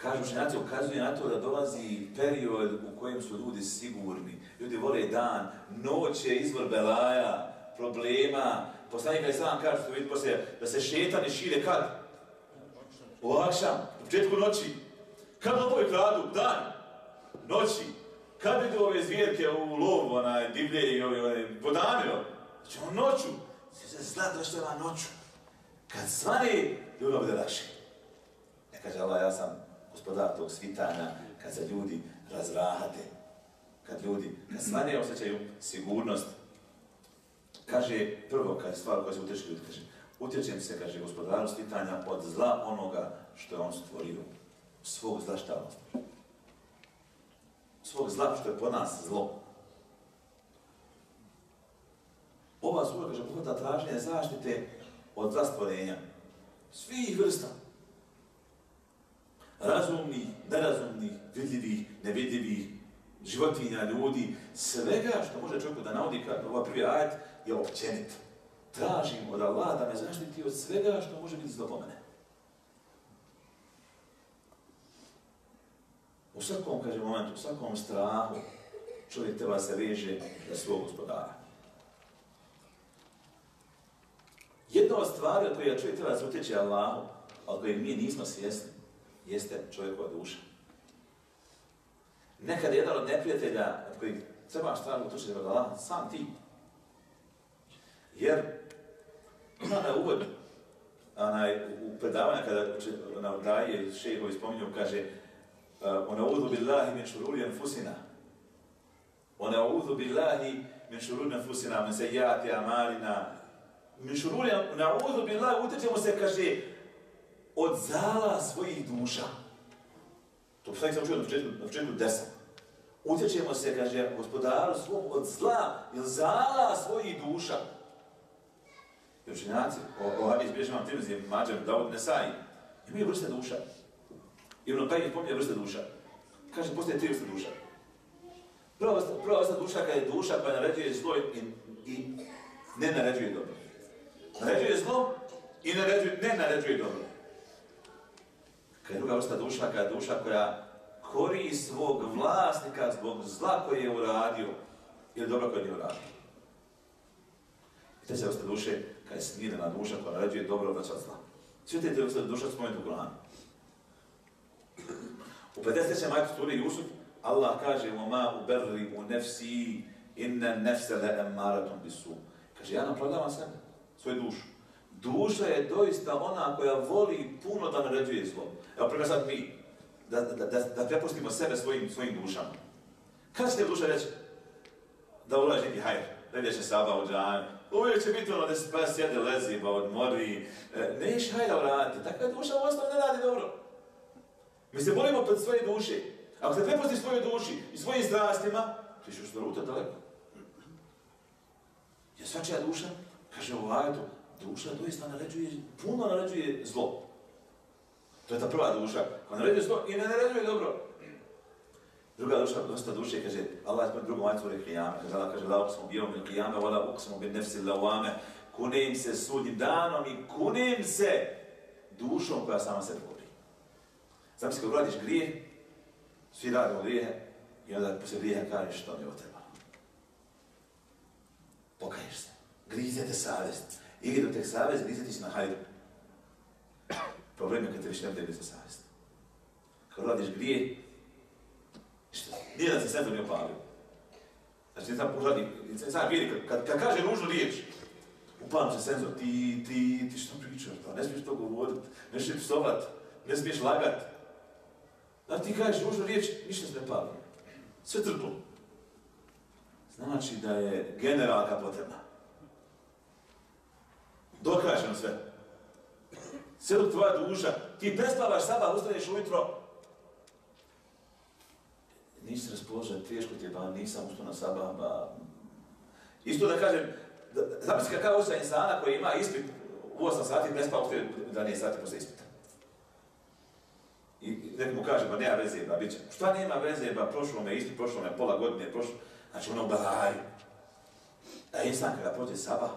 Kažu učenjaci, ukazuje na to da dolazi period u kojem su ljudi sigurni. Ljudi vole dan, noć je izvor belaja, problema. Poslanik Ali Salam kaže, što vidi poslije, da se šetani šire kad? U akšam, u početku noći. Kad lopovi kradu? Dan, noći. Kad idu ove zvijerke u lov, onaj, divlje i ove, ove, podamio? Znači, on noću. Se zna što je noću. Kad svani, ljudi bude lakše. Ne kaže Allah, ja sam gospodar tog svitanja, kad se ljudi razrahate, kad ljudi, kad svane osjećaju sigurnost, kaže, prvo, kad je stvar koja se utječe ljudi, kaže, utječem se, kaže, gospodaru svitanja od zla onoga što je on stvorio. Svog zla šta on stvorio? Svog zla što je po nas zlo. Ova sura, kaže, pohvata traženje zaštite od zla stvorenja. Svih vrsta razumnih, nerazumnih, vidljivih, nevidljivih, životinja, ljudi, svega što može čovjeku da naudi kad ovaj prvi ajet je općenit. Tražim od Allah da me zaštiti od svega što može biti zlo po mene. U svakom, kaže momentu, u svakom strahu čovjek treba se veže za svog gospodara. Jedna od stvari od koje čovjek treba se utječe Allahu, od kojeg mi nismo svjesni, jeste čovjekova duša. Nekad jedan od neprijatelja od kojih treba stvarno utušiti od Allah, sam ti. Jer ima na uvod onaj, u predavanja kada na daje šehovi spominju, kaže ona uzu billahi min šururi anfusina. Ona uzu billahi min šururi anfusina, min sejati amalina. Min šururi, na uzu billahi, utječemo se, kaže, od zala svojih duša. To poslanik sam čuo na početku, na početku deset. Utječemo se, kaže, gospodaru svom od zla ili zala svojih duša. I učinjaci, o, o Hadis bilježi vam Tirmizi, Mađar, Davud, Nesai, imaju vrste duša. I ono taj spominje vrste duša. Kaže, postoje tri vrste duša. Prva vrsta, prva vrsta duša kada je duša koja naređuje zlo i, i ne naređuje dobro. Naređuje zlo i naređuje, ne naređuje dobro. Kad je druga vrsta duša, kada je duša koja kori svog vlasnika zbog zla koje je uradio ili dobro koje nije uradio. I treća vrsta duše, kada je smirena duša koja naređuje dobro od zla. Sve te vrste duša spomenuti u Koranu. U 53. majtu suri Jusuf, Allah kaže وَمَا أُبَرِّمُ نَفْسِي إِنَّ النَّفْسَ لَأَمَّارَةٌ بِسُوء Kaže, ja napravljavam sebe, svoju dušu. Duša je doista ona koja voli puno da naređuje zlo. Evo, prema sad mi, da, da, da, da prepustimo sebe svojim, svojim dušama. Kad će duša reći? Da ulaži neki hajr, da ideš se saba u džan, uvijek će biti ono da se pa sjede, lezi, pa odmori, e, neš hajra uraditi, takva duša u osnovu ne radi dobro. Mi se bolimo pred svoje duše. Ako se prepustiš svojoj duši i svojim strastima, ti ćeš doruta daleko. Jer svačija duša, kaže u ajetu, duša doista naređuje, puno naređuje zlo. To je ta prva duša, koja naređuje zlo i ne naređuje dobro. Druga duša, dosta duše, kaže, Allah je drugom ajetu ure kijame, kaže, Allah kaže, la uksmu bijom il kijame, vala uksmu bin nefsi lawame, kunem se sudnjim danom i kunem se dušom koja sama sebe kori. Zamisli kad uradiš grijeh, svi radimo grijehe i onda poslije grijeha kažeš što mi je trebalo. Pokaješ se. Grizete savjest. Ili do tek savjest, grizeti si na hajdu. Problem je kad te više ne bude za savjest. Kad uradiš grijeh, što? Nije da se to nije opalio. Znači, ti sam uradi, sam vidi, kad, kad kaže ružnu riječ, upalim se senzor, ti, ti, ti što pričaš, pa ne smiješ to govorit, ne smiješ psovat, ne smiješ lagat, da ti kažeš ružnu riječ, ništa se ne pali. Sve trplo. Znači da je generalka potrebna. Dokažem sve. Sve dok tvoja duša, ti prespavaš sabah, ustaneš ujutro, nisi raspoložen, teško ti je, ba nisam ustao na sabah, ba... Isto da kažem, zamisli kakav osjećaj insana koji ima ispit u 8 sati, prespava ustaje da nije sati posle ispita. I nek mu kaže, ba nema veze, ba bit će. Šta nema veze, ba prošlo me isti, prošlo me pola godine, prošlo... Znači ono baraju. Da insan kada prođe saba,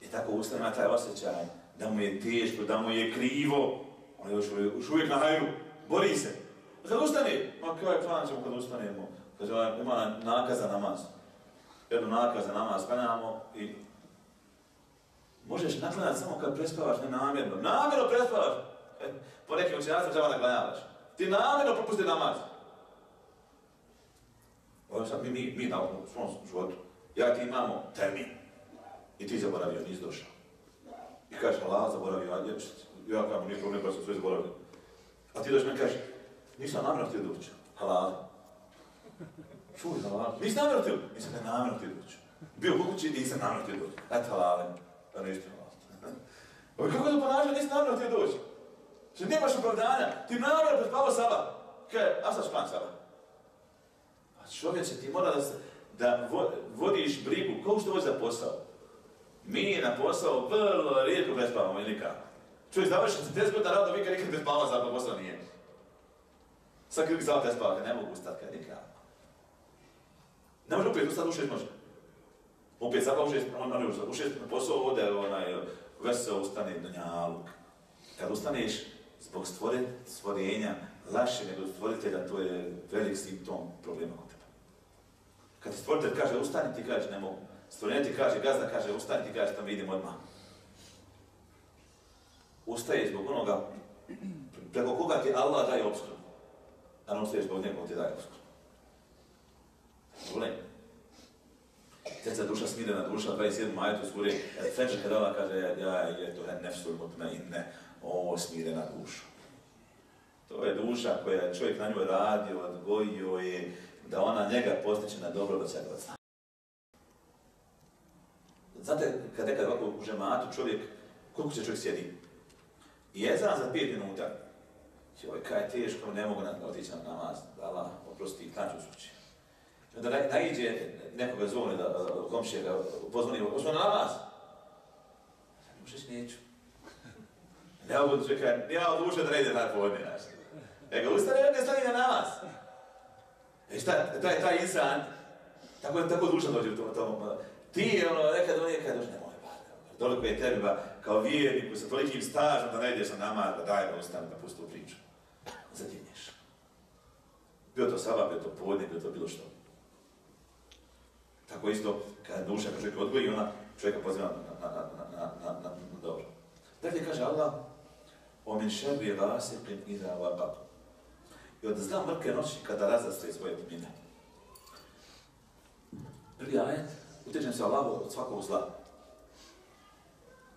i tako ustane taj osjećaj, da mu je teško, da mu je krivo, on je još, još uvijek na hajru, bori se. A kad ustane, ma kaj plan ćemo kad ustanemo, kaže, ima nakaz za namaz. Jednu nakaz za namaz klanjamo i možeš naklanjati samo kad prespavaš nenamjerno. Namjerno prespavaš! E, po nekim učenjacima treba da klanjavaš. Ti namjerno propusti namaz. Ovo sad mi, mi, mi u svom životu. Ja ti imamo termin. I ti zaboravio, nisi došao. I kažeš, Allah, zaboravio, ja, ja kao nije problem, pa sam sve zaboravio. A ti došli me kažeš, nisam namjerno htio doći. Halal. Čuj, halal. Nisi namjerno htio? Nisam ne namjerno htio doći. Bio u kući, nisam namjerno htio doći. Eto halal. Pa ništa halal. Ovo kako da ponaša, nisi namjerno htio doći. Što nemaš opravdanja, ti namjerno prespavao sabah. Kaj, a sad špan sabah. A čovječe, ti mora da, se, da vo, vodiš brigu, kao što vozi za posao. Mi na posao vrlo rijetko prespavamo ili nikako. Čovjek završi 40 godina rada, vi kad nikad prespava za posao nije. Sad kad bih zavljati spavati, ne mogu ustati kad nikako. Ne može opet ustati u šest može. Opet zabava u šest, on ne može u šest na posao ode, onaj, veseo ustane do njaluk. Kad ustaneš zbog stvore, stvorenja, lakše nego stvoritelja, to je velik simptom problema kod tebe. Kad ti stvoritelj kaže ustani, ti kaže ne mogu. Stvorenje ti kaže, gazda kaže ustani, ti kaže tamo idem odmah. Ustaje zbog onoga preko koga ti Allah daje obskrbu. A ne ustaješ zbog njega, ti daje obskrbu. Problem. Teca duša smirena duša, 27. majetu suri, kada Allah kaže, ja je to hen nefsul mutmainne, o smirena duša. To je duša koja čovjek na njoj radio, odgojio je, da ona njega postiče na dobro do svega zna. Znate, kad nekad ovako u žematu čovjek, koliko će čovjek sjedi? I jezan za pet minuta. Joj, kaj je teško, ne mogu otići na namaz, Allah oprosti, klanču sući. I onda naiđe nekoga zvone da komšije ga pozvoni, uzmo na namaz. Možeš neću. Ne mogu čekaj, nema duše da ne ide na podne, znaš. Nego ustane, ne stani na namaz. E šta, taj, taj insan, tako, tako duša dođe u tom, tom, ti, ono, nekad on nekad dođe, nemoj, pa, Toliko je treba kao vjerniku sa tolikim stažom da ne ideš na namaz, da daj da ustane, da pusti u priču. Zadivnješ. Bio to sabah, bio to podne, bio to bilo što. Tako isto, kada duša, kad čovjek odgoji, ona čovjeka poziva na, na, na, na, dobro. Dakle, kaže Allah, o min šerbi vasiqin iza waqab. I od zla mrke noći kada razastre svoje pumine. Prvi ajet, utječem se Allahu od svakog zla.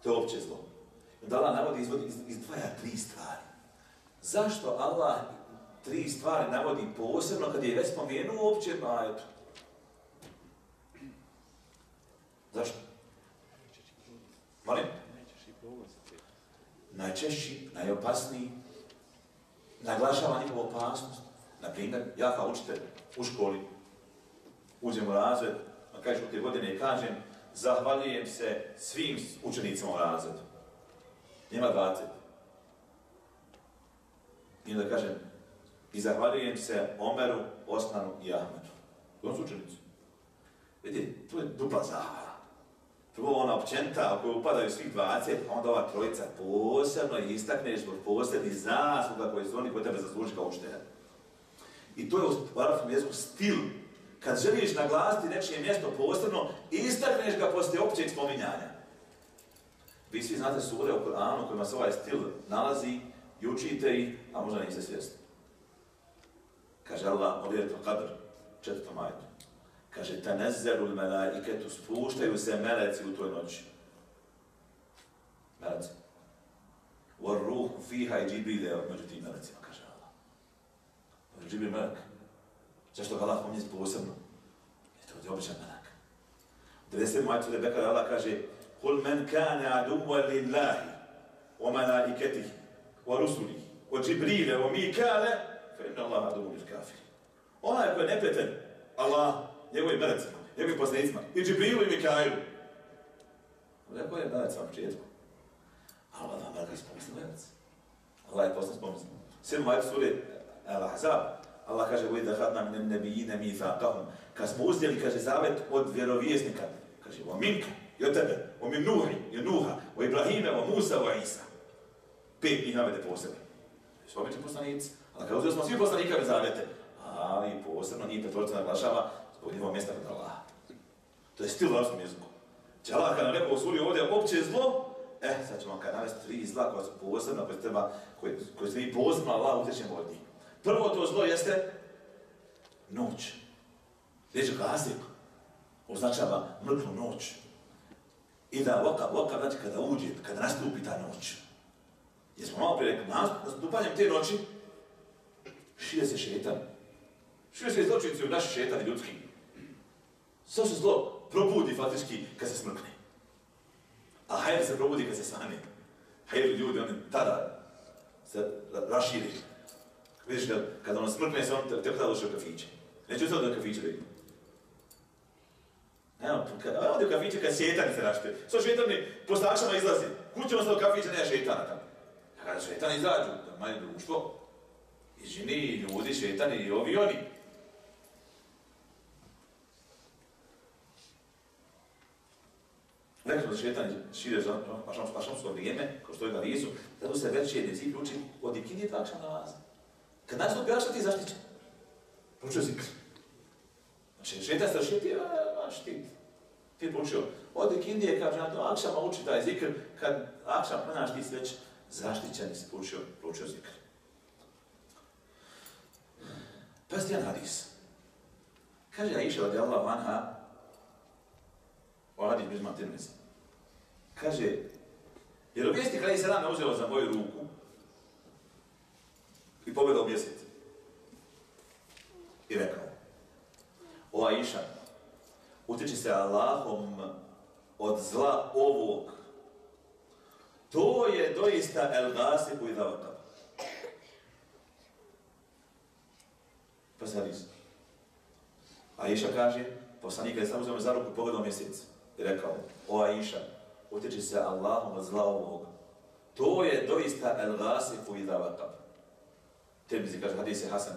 To je opće zlo. Onda Allah navodi izvodi, iz, izdvaja tri stvari. Zašto Allah tri stvari navodi posebno kad je već spomenuo u općem ajetu? Zašto? Molim? Najčešći, najopasniji, naglašava njihovu opasnost. Na primjer, ja kao učitelj u školi uđem u razred, u te godine i kažem zahvaljujem se svim učenicima u razredu. Nema 20. I onda kažem i zahvaljujem se Omeru, Osmanu i Ahmedu. To su učenici. Vidite, to je dupla zahvala. Prvo ona općenta, ako upadaju svih 20, a onda ova trojica posebno istakneš zbog posebnih zasluga koji su oni koji tebe zasluži kao učitelja. I to je u arabskom jeziku stil. Kad želiš naglasiti nečije mjesto posebno, istakneš ga poslije općeg spominjanja. Vi svi znate sure u Koranu kojima se ovaj stil nalazi i učite ih, a možda niste svjesni. Kaže Allah, Olijet al-Qadr, četvrtom ajetu. Kaže, tanezzeru l-melaiketu, spuštaju se meleci u toj noći. Meleci. War ruhu fiha i džibril je među tim melecima, kaže Allah. Džibril melek. Zašto ga Allah pomnije posebno? Jer to je običan melek. U 90. majtu Rebeka Allah kaže, Kul men kane aduwa lillahi, wa malaiketihi, wa rusulihi, wa džibrile, wa mikale, fa inna Allah aduwa lil kafiri. Onaj ko je neprijatelj, Allah, njegovim melecima, njegovim poslanicima, i Džibrilu i Mikailu. Rekao je melec na početku. Allah vam velika ispomisli melec. Allah je poslan spomisli. Sedmo majetu suri Al-Ahzab, Allah kaže vojda hadna minem nebijine mi fakahum. Kad smo uzeli, kaže, zavet od vjerovjesnika, kaže, o minka, i od tebe, o min nuhi, i nuha, o Ibrahime, o Musa, o Isa. Pet njih navede posebno. Svi obični poslanici, ali kad uzeli smo svi poslanikave zavete, ali posebno njih petorca naglašava zbog njihova mjesta kod Allaha. To je stil arabskom jeziku. Če Allah kada nam rekao u ovdje opće zlo, eh, sad ćemo vam kada navesti tri zla koja su posebna, koje treba, koje, koje ste vi posebno Allah utječemo od njih. Prvo to zlo jeste noć. Riječ gazdik označava mrklu noć. I da voka, voka, znači kada uđe, kada nastupi ta noć. Jer smo malo prije rekli, nastupanjem te noći šire se šetan. Šire se zločinci u naši ljudski. Sve se zlo probudi faktički kad se smrkne. A hajde se probudi kad se svane. Hajde ljudi, oni tada se raširi. Vidiš, kad, kad ono smrkne se, on te, tada ušao u kafiće. Neće u da kafiće da ima. Evo, ovdje u kafiće kad šetani se rašte. Svo šetani po stačama izlazi. Kućemo se u kafiće, nema šetana tamo. A kada šetani izađu, da manje društvo, i ženi, i ljudi, šetani, i ovi, i oni. Rekli smo da šetani šire za ašamsko vrijeme, kao što je na vizu, zato se jedni zikr uči od ikindi takša namaza. Kad nastupi akšam, ti zaštićen. Proučio zikr. Znači, šetan se šeti, a štit. Ti je proučio. Od ikindije, kaže, na to akšama uči taj zikr, kad akšam pronaš, ti si već zaštićen, si proučio, proučio zikr. Pazite jedan hadis. Kaže Aisha radi Allah anha, o hadis bez maternice. Kaže, vjerovijesti kada je se me uzelo za moju ruku i pogledao mjesec. I rekao, o Aisha, utječi se Allahom od zla ovog. To je doista el gasiku i davakav. Pa se hadis. Aisha kaže, poslanik je samo uzeo za ruku pogledao mjesec. I rekao, o Aisha, utječi se Allahom od zla ovog. To je doista el gasiku i davakav. Tirmizi kaže, hadis je Hasan,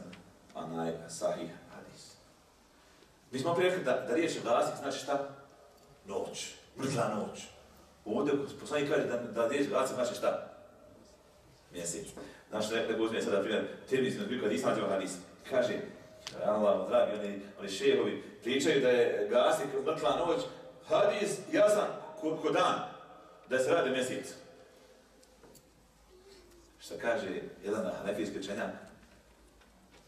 a naj sahih hadis. Mi smo prije rekli da, da riječ glasik znači šta? Noć, mrtla noć. Ovdje poslanik kaže da, da neće gledati znači šta? Mjesec. Znaš, ne, ne uzme sada primjer, Tirmizi na zbirku, kad isnađemo hadis, kaže, Allah, dragi, oni, oni šehovi pričaju da je gasnik mrtva noć, hadis jasan ko, ko dan, da se radi mjesec. Šta kaže jedan hanefijski učenjak?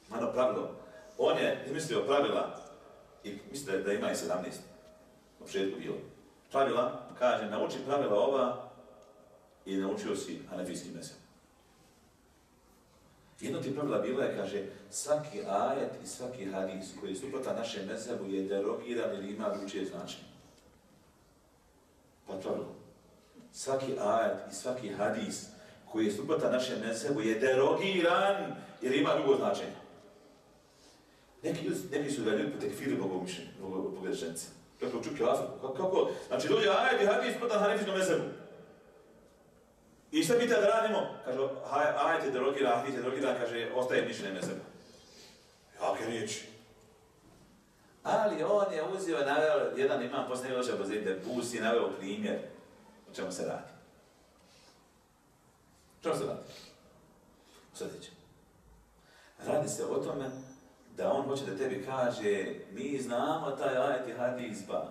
Mano pravilo. On je izmislio pravila i mislite da ima i 17. U početku bilo. Pravila, kaže, nauči pravila ova i naučio si hanefijski mesel. Jedno ti pravila bila je, kaže, svaki ajet i svaki hadis koji je suprota našem mezebu je derogiran ili ima drugčije značenje. Pa pravilo. Svaki ajet i svaki hadis koji je suprota našem mezebu je derogiran ili ima drugo značenje. Neki, neki su ga ljudi potekfili Bogom mišljenja, Bogom rečenice. Kako čuki kako, kako, znači dođe ajet i hadis suprotan hanefijskom mezebu. I šta pita da radimo? Kaže, ajte derogira, hadis je kaže, ostaje mišljenje mezeba. Jake riječi. Ali on je uzio i naveo, jedan imam posljednji loša pozivite, Bus je naveo primjer o čemu se radi. O čemu se radi? Sljedeće. Radi se o tome da on hoće da tebi kaže mi znamo taj ajet i hadis ba.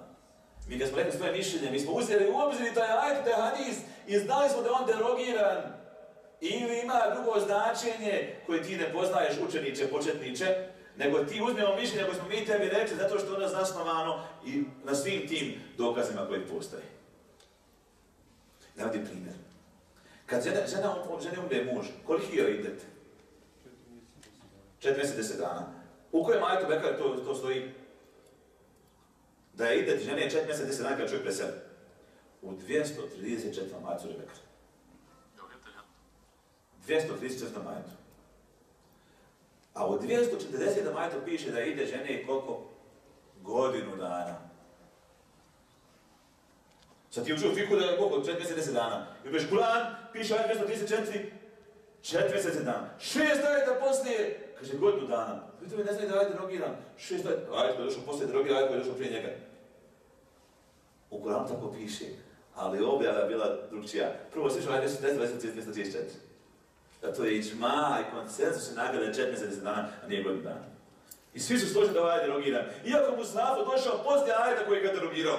Mi kad smo rekli svoje mišljenje, mi smo uzeli u obzir taj ajet i taj hadis i znali smo da je on derogiran ili ima drugo značenje koje ti ne poznaješ učeniče, početniče, nego ti uzmemo mišljenje koje smo mi tebi rekli zato što je ono zasnovano i na svim tim dokazima koji postoje. Navodi primjer. Kad žena, žena, žena umre muž, koliki joj idete? Četiri mjeseca, deset dana. U kojem ajetu Bekar to, to stoji? Da je idet žene četiri mjeseca, deset dana kad čovjek preseli. U 234. ajetu Bekar. 234. ajetu. A u 240. ajetu piše da ide žene koliko? Godinu dana. Sad ti učio fiku da je koliko? 4 mjeseca, 10 dana. I ubeš Kur'an, piše ajet 234, 4 mjeseca, 10 dana. Šest ajeta poslije, kaže godinu dana. Vi mi ne znaju da ajet drogiran. Šest ajeta, ajet koji je došao poslije drogiran, ajet koji je došao prije njega. U Kur'anu tako piše, ali objava je bila drugčija. Prvo slišao ajet 234, 234. Da to je ičma i konsensus se nagrada 4 mjeseca, 10 dana, a nije godinu dana. I svi su složili da ovaj ajet derogiran. Iako mu snafu došao poslije ajeta koji ga derogirao.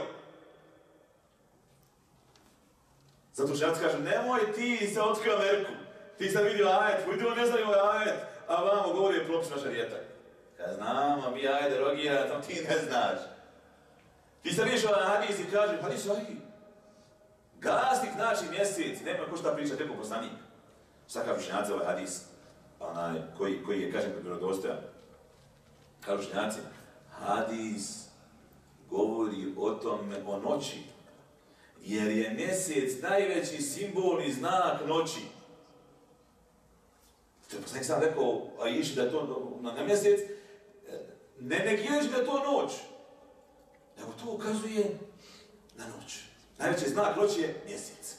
Zato što ja kažu, nemoj ti se otkrio Ameriku. Ti sam vidio ajet, vidio ne znaju ovaj ajet, a vamo govori je propis naša rijeta. Kad znamo, mi ajde rogira, to ti ne znaš. Ti sam vidiš ovaj hadis i kaže, hadis sahih. Gasnik znači mjesec, nema ko šta priča, teko poslanik. Svaka učenjaci ovaj hadis, onaj, koji, koji je, kažem, vjerodostojan. Kažu učenjaci, hadis govori o tome, o noći, jer je mjesec najveći simbol i znak noći. To je sam rekao, a iši da to na, na mjesec, ne negirajući da to noć, nego to ukazuje na noć. Najveći znak noći je mjesec.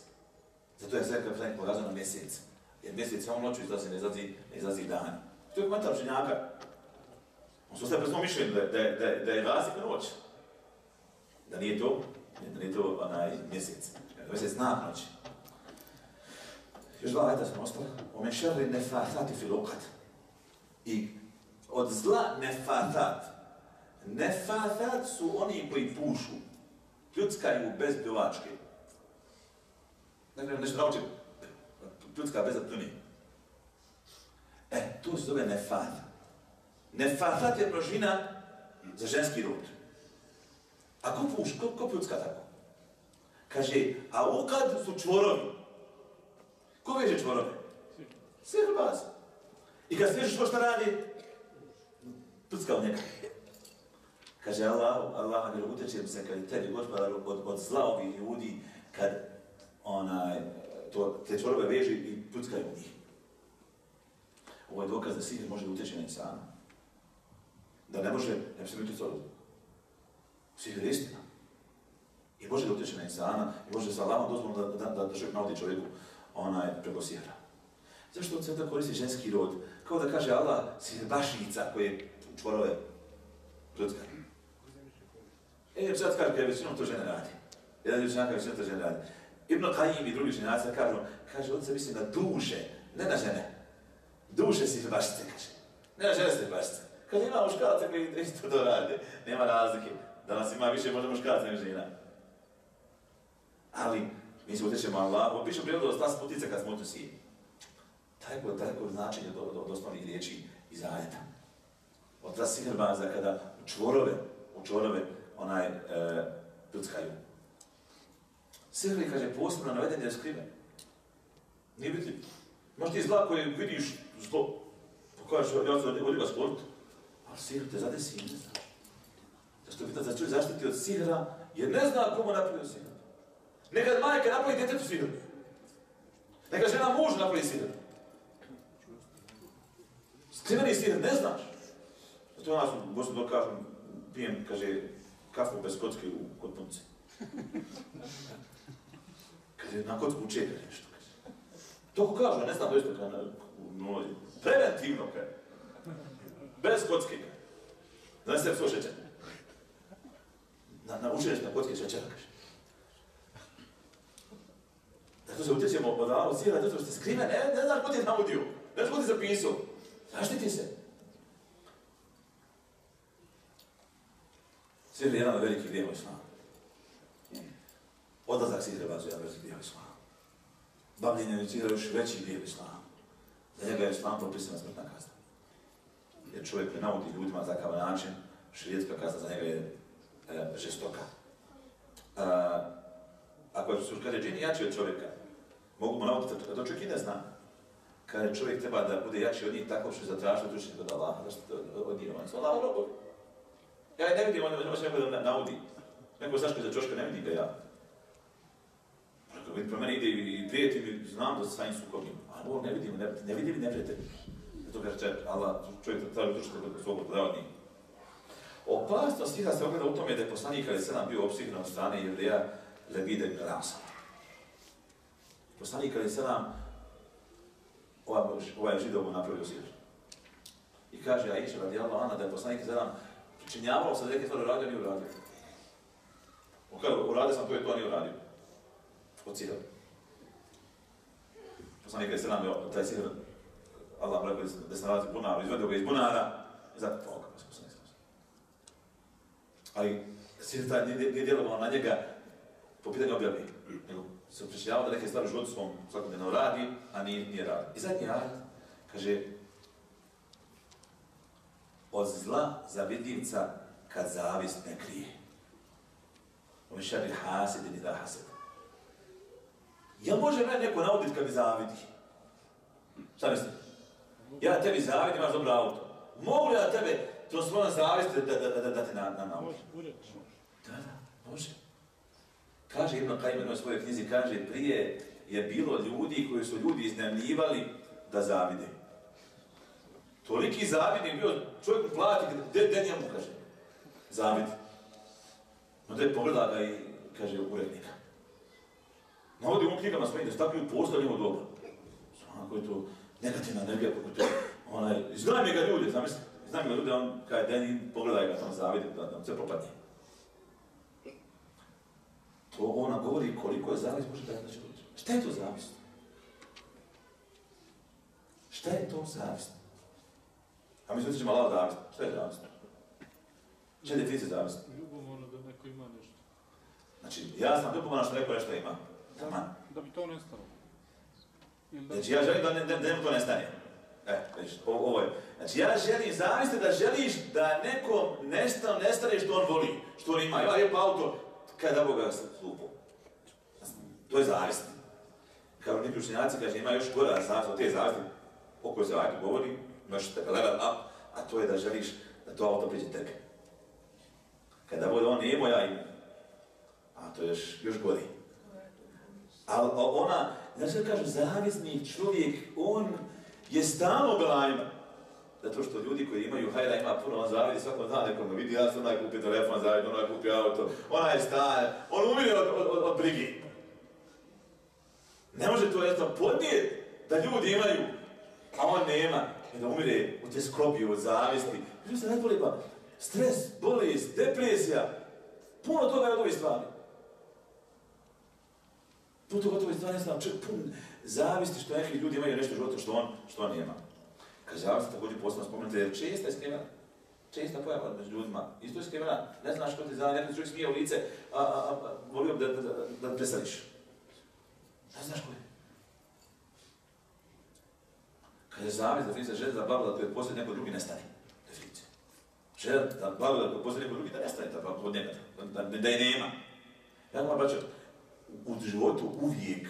Zato je sve poslanik pokazao na mjesec. Jer mjesec samo noću izlazi, ne izlazi, ne izlazi dan. To je komentar učenjaka. On su ostaje mišljenje da, da, da, da je razlik noć. Da nije to nije to onaj mjesec. Mjesec znak noći. Još dva ajta smo ostali. O mešerri nefatati fil uqad. I od zla nefatat. Nefatat su oni koji pušu. Pljuckaju bez pljuvačke. Dakle, nešto naučim. Pljucka bez pljuni. E, to se zove nefat. Nefatat je množina za ženski rod. A ko puš, ko, ko tako? Kaže, a okad su čvorovi. Ko veže čvorove? Sihr bas. I kad svežeš ko šta radi? Pljucka u njega. Kaže Allah, Allah, ne utječem se kad tebi gospodar od, od zla ovih ljudi, kad onaj, to, te čvorove veže i pljuckaju u njih. Ovo je dokaz da sihr može utječe na insana. Da ne može, ne biti corovo. Sihr je istina. I može da utječe na insana, i može sa Allahom dozvolom da, da, da, da čovjek naudi čovjeku onaj preko sihra. Zašto on sveta koristi ženski rod? Kao da kaže Allah, bašnica koje čvorove pljutka. E, sad kaže, kada većinom to žene radi. Jedan ljudi kaže, većinom to žene radi. Ibn Qayyim i drugi ženaci kažu, kaže, on se misli na duše, ne na žene. Duše si baštice, kaže. Ne na žene si baštice. Kaže, ima muškaraca koji isto to rade. Nema razlike. Danas ima više možda muškaraca nego žena. Ali, mi se utječemo Allah, u pišem prirodu da se putica kad smo tu sin. Tako, tako značenje od, od, od osnovnih riječi iz ajeta. Od ta kada u čvorove, u čvorove onaj e, tuckaju. Sihr kaže, posebno naveden je skriven. Nije vidljiv. Možda ti zla koje vidiš zlo, pa kažeš, ja ću od njega skloniti. Ali sihr te zadesi i ne znaš. Zašto pita za čuj zaštiti od sihra, jer ne zna komu napravio sihr. Nekad majka napravi djetetu sihr. Neka žena muž napravi sihr. Skriveni sihr, ne znaš. Zato nas u Bosni dok kažem, pijem, kaže, kafu bez kocke u, kod. Kaže, na kocku čeka nešto, kaže. To ko kaže, ne znam doista kada no, preventivno, kaže. Bez kocke, kaže. Znaš se šećer. Na, naučuješ na kocke šećera, kaže. Zato se utječemo od Allaho sira, zato što ste skrive, ne, ne znaš ko je navodio, ne znaš ko ti je zapisao. Zaštiti se. Sihr je jedan od velikih grijeva islama. Odlazak sihre bazu je velik grijeva islama. Bavljenje sihre još veći grijev islama. Za njega je islam propisana smrtna kazna. Jer čovjek ne navodi ljudima za kao način, širijetska kazna za njega je e, žestoka. A, ako su kaže džini jači od čovjeka, mogu mu navoditi, a to čovjek i ne zna. Kada čovjek treba da bude jači od njih, tako što je zatražio dušenje kod Allaha, da što od njih, oni su robovi. Ja ne vidim, on može neko da naudi. Neko znaš za čoška, ne vidim ga ja. Pro mene ide i prijeti mi, znam da sa njim sukobim. A ovo ne vidim, ne, ne vidim ne prijete. Zato kaže Allah, čovjek traži dušenje kod svog. Opasnost stiha se ogleda u tome da je poslanik Ali Selam bio opsihnan od strane Jevreja Lebide ibn Rasa. Poslanik Ali Selam ovaj, židovu napravio sihr. I kaže Aisha radijallahu anha da je poslanik Ali Selam pričinjavalo se da neke stvari uradio, nije uradio. On kaže, uradio sam to i to, nije uradio. Od. Poslanik Ali Selam je taj sihr Allah rekao da se nalazi bunar, izvedio ga iz bunara i zato toga, poslanik ali sihr taj nije, djelovao na njega po pitanju objave, nego se pričinjavao da neke stvari u životu svom svakodnevno radi, a nije, nije radi. I zadnji ajet kaže od zla zavidljivca kad zavist ne krije. On je šari hasid ili da hased. Jel može mene neko nauditi kad mi zavidi? Šta? Ja tebi zavidim, imaš dobro auto. Mogu li ja tebe to svojom zavesti da, da, da, da te na, na nauči? Da, da, može. Kaže Ibn Qayyim u svojoj knjizi, kaže, prije je bilo ljudi koji su ljudi iznajmljivali da zavide. Toliki zavidni bio, čovjek plati, gdje de njemu, kaže, zavid. No da je pogleda ga i, kaže, urednika. Navodi u knjigama svojim da se tako i postali njemu dobro. Svako je to negativna energija, kako to, onaj, znam ga ljudi, zamisli, znam ga ljudi, on kaže, Deni, pogledaj ga tamo zavidi, da, da sve propadne. To ona govori koliko je zavist može da znači ljudi. Šta je to zavist? Šta je to zavist? A mi se Allah zavist. Šta je zavist? Šta je definicija zavist? Ljubomorno da neko ima nešto. Znači, ja sam ljubomorno što neko nešto ima. Taman. Da bi to nestalo. Da... Znači, ja želim da, ne, da, da to nestane. E, vidiš, ovo, je. Znači, ja želim, zamisli da želiš da nekom nešto nestane što on voli, što on ima. Ima lijepo auto, kada Boga se slupo. To je zavist. Kao neki učenjaci kaže, ima još gora zavist od te zavisti, o kojoj se ajde govori, imaš level up, a to je da želiš da to auto priđe tebi. Kada bude on nije moja ime, a to je još, još gori. Ali ona, znači da zavisni čovjek, on je stalno belajma. Zato što ljudi koji imaju hajda ima puno, on zavidi svakog dana nekom vidi, ja sam onaj kupi telefon, zavidi, onaj kupi auto, onaj staje, on umire od, od, od, od. Ne može to jednostavno podnijeti da ljudi imaju, a on nema, i da umire u te skopiju, od zavisti. Ljudi se najbolje pa, stres, bolest, depresija, puno toga je od ovih stvari. Tu to gotovo stvarno sam čak pun zavisti što neki ljudi imaju nešto u životu što on, što on nema. Kad zavisti također posebno spomenuti, jer česta je skrivena. Česta pojava među ljudima. Isto je skrivena, ne znaš ko ti zavisti, neko čovjek smije u lice, a, a, a, a volio bi da, da, da, da presadiš. Ne znaš ko je. Kad je zavist, definicija želja da blagodat koje postoji neko drugi nestane. Definicija. Želja da blagodat koje postoji neko drugi da nestane, da od njega, da, da, da je nema. Ja moram braćo, u životu uvijek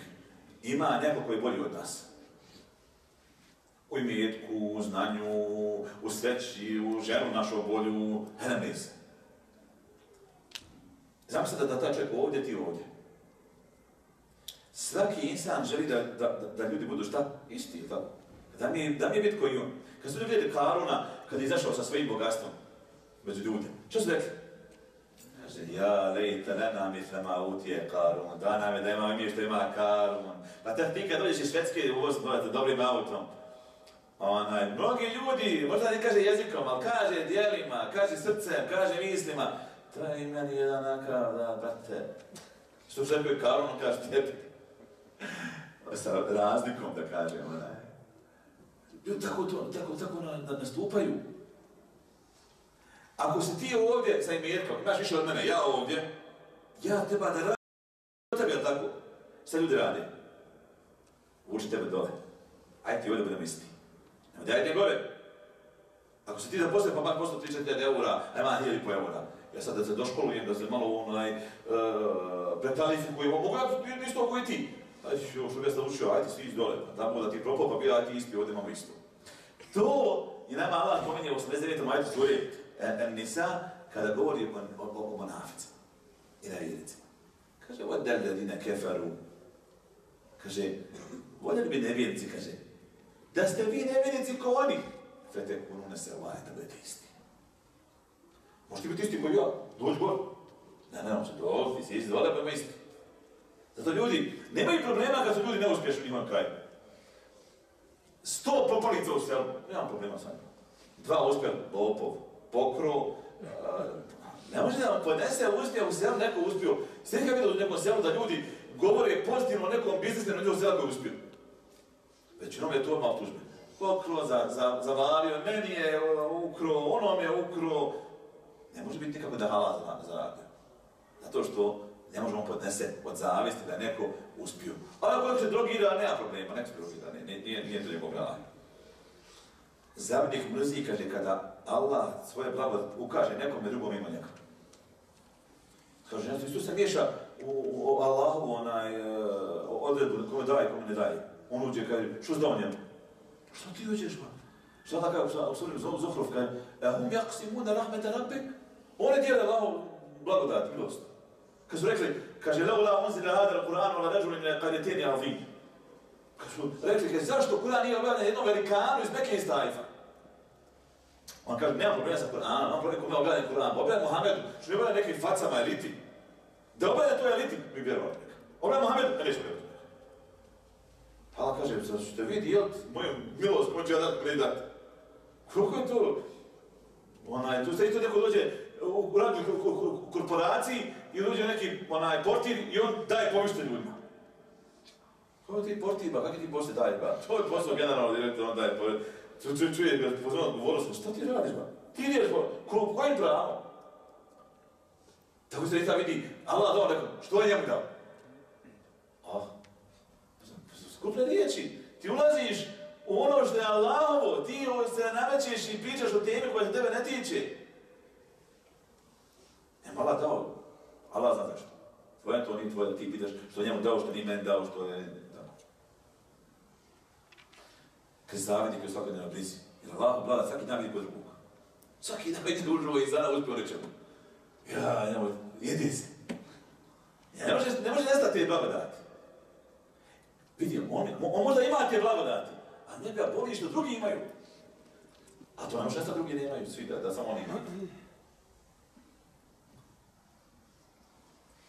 ima neko koji je bolji od nas. U imetku, u znanju, u sreći, u ženu našu bolju, ne se. Se da, da taj čovjek ovdje, ti ovdje. Svaki insan želi da, da, da, ljudi budu šta? Isti, tako? Da mi, da mi je biti koji on. Kad su ljudi vidjeli Karuna, kad je izašao sa svojim bogatstvom među ljude, što su rekli? Kaže, ja, lejte, lena misle ma utije Karun, da nam je da imamo mi što ima Karun. Pa te ti kad dođeš iz Švedske uvoz dojete dobrim autom, onaj, mnogi ljudi, možda ne kaže jezikom, ali kaže dijelima, kaže srcem, kaže mislima, to je meni jedan nakav, da, brate. Što rekao Karun, kaže tebi. Sa razlikom, da kažem, onaj. Ljudi tako, to, tako, tako na, na, nastupaju. Ako si ti ovdje sa imetkom, imaš više od mene, ja ovdje, ja treba da radim od tebe, tako? Šta ljudi rade? Uči tebe dole. Ajde ti ovdje budem isti. Nemo da ajde gore. Ako si ti da poslije pa bar posto 30.000 eura, ajma 1000 po eura. Ja sad da se doškolujem, da se malo onaj, uh, pretalifikujem, mogu ja isto koji ti. Ajde, što bi ja sam učio, ajde svi dole, da da ti propao, pa bio, ajde isti, ovdje imamo isto. To je nama Allah pominje u 89. majtu suri Nisa, kada govori o, o, o, monaficima i nevjericima. Kaže, od ladine kefaru. Kaže, voljeli bi nevjernici, kaže, da ste vi nevjernici ko oni. Fete kunune se ovaj, da budete isti. Možete biti isti koji ja, dođi gor. Ne, ne, može doći, ti si isti dole, pa isti. Zato ljudi, nemaju problema kad su ljudi neuspješni, imam kraj. Sto propalica u selu, nemam problema sa njim. Dva uspjela, lopov, pokro, uh, ne može da vam podnese uspjeh u selu, neko uspio. Ste nekada vidio u nekom selu da ljudi govore pozitivno o nekom biznisu na nekom selu uspio? Većinom je to odmah tužbe. Pokro, za, za, zavalio, meni je ukro, onom je ukro. Ne može biti nikako da hala za, za radio. Zato što ne možemo podnese od zavisti da je neko uspio. A ako se drogira, nema problema, nek se drogira, ne, nije, nije to njegov. Zavidnik mrzi, kaže, kada Allah svoje blago ukaže nekome drugom ima njega. Kaže, ja isto se miješa u, u Allahu onaj uh, odredbu kome daje, kome ne daje. On uđe, kaže, što zdao njemu? Što ti uđeš, ma? Što da kaže, u surim Zuhruf, kaže, hum jaksimuna rahmeta rabbik? Oni dijele Allahu blagodat, milost. Kad su rekli, kaže, leula unzila hada al-Qur'an ala rajulin min al-qaryatayn azim. Kad su rekli, kaže, zašto Kur'an nije objavljen jednom velikanu iz Mekke iz Tajfa? On kaže, nema problema sa Kur'anom, on problem kome objavljen Kur'an, objavljen Muhammedu, što ne objavljen nekim facama eliti. Da objavljen toj eliti, mi vjerovali neka. Objavljen Muhammedu, ne vjerovati. Pa kaže, sad ćete vi dijelit moju milost, koju ću dati, dati. Koliko je to? Onaj, tu se isto neko dođe u radnoj korporaciji i dođe neki onaj portir i on daje povište ljudima. Kako ti portir, ba, kakvi ti poslije daje, ba? To je posao generalno direktor, on daje povište. Ču, ču, čuje ga, pozvano odgovornost, šta ti radiš, ba? Ti ideš, ba, ko, kojim pravom? Tako se nista vidi, Allah dao nekom, što je njemu dao? Ah, skuple riječi, ti ulaziš u ono što je Allahovo, ti se namećeš i pričaš o temi koja se tebe ne tiče. Nema Allah dao, Allah zna zašto. Tvoje to nije tvoje da ti pitaš što njemu dao, što nije meni dao, što je zavidi koji svakog dana blizi. Jer Allah blada svaki dan vidi kod drugog. Svaki dan vidi dužno i zana uspio nečemu. Ja, nemoj, jedi se. Ja, ne može, ne može nestati je blagodati. Vidi, on, on možda ima te blagodati, a njega boli što drugi imaju. A to ne može nestati drugi nemaju, svi da, da samo oni imaju.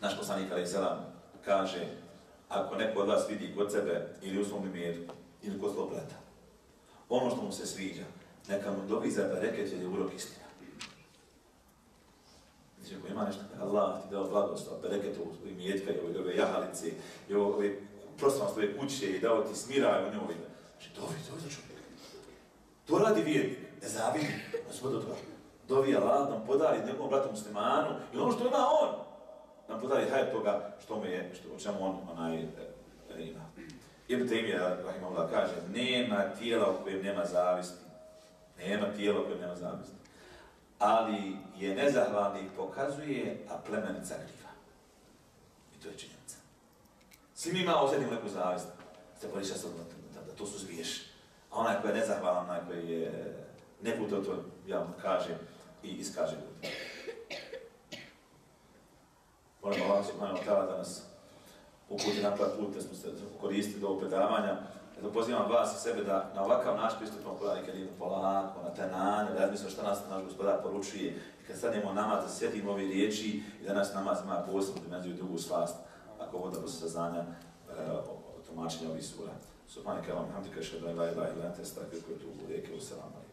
Naš poslanik Ali Selam kaže, ako neko od vas vidi kod sebe ili u svom imetu, ili kod svog brata, ono što mu se sviđa, neka mu dobi za bereket jer je urok istina. Znači, ako ima nešto, Allah ti dao blagoslov, bereketu i mjetka i ove, jahalice, i ove prostranstvo ove kuće i dao ti smiraj u njoj. Znači, dovi, dovi za čovjeka. To radi vjernik, ne zavidi, gospod od toga. Dovi Allah nam podari njegovom bratu muslimanu i ono što ima on, nam podari hajde toga što mu je, što, o čemu on onaj, e, e, ima. Ibn Taymije, Rahimahullah, kaže, nema tijela u kojem nema zavisti. Nema tijela u kojem nema zavisti. Ali je nezahvalnik pokazuje, a plemenica kriva. I to je činjenica. Svi mi malo osjetimo neku zavist. Ste poliša da, da, to su zviješ. A onaj koji je nezahvalan, onaj koji je neput to, javno kaže i iskaže ljudi. Molim Allah subhanahu wa da nas uputi na prav put, smo se koristili do predavanja. Eto, pozivam vas i sebe da na ovakav naš pristupno Kur'an i Kerimu polako, na tenanje, da razmislimo šta nas naš gospodar poručuje. I kad stanemo namaz, da sjetimo ove riječi i da nas namaz ima posebnu dimenziju i drugu slast, ako voda bez saznanja e, tumačenju ovih sura. Subhanak Allahum hamdika la ilaha illa anta astaghfiruka wa atubu ilayk. Assalamu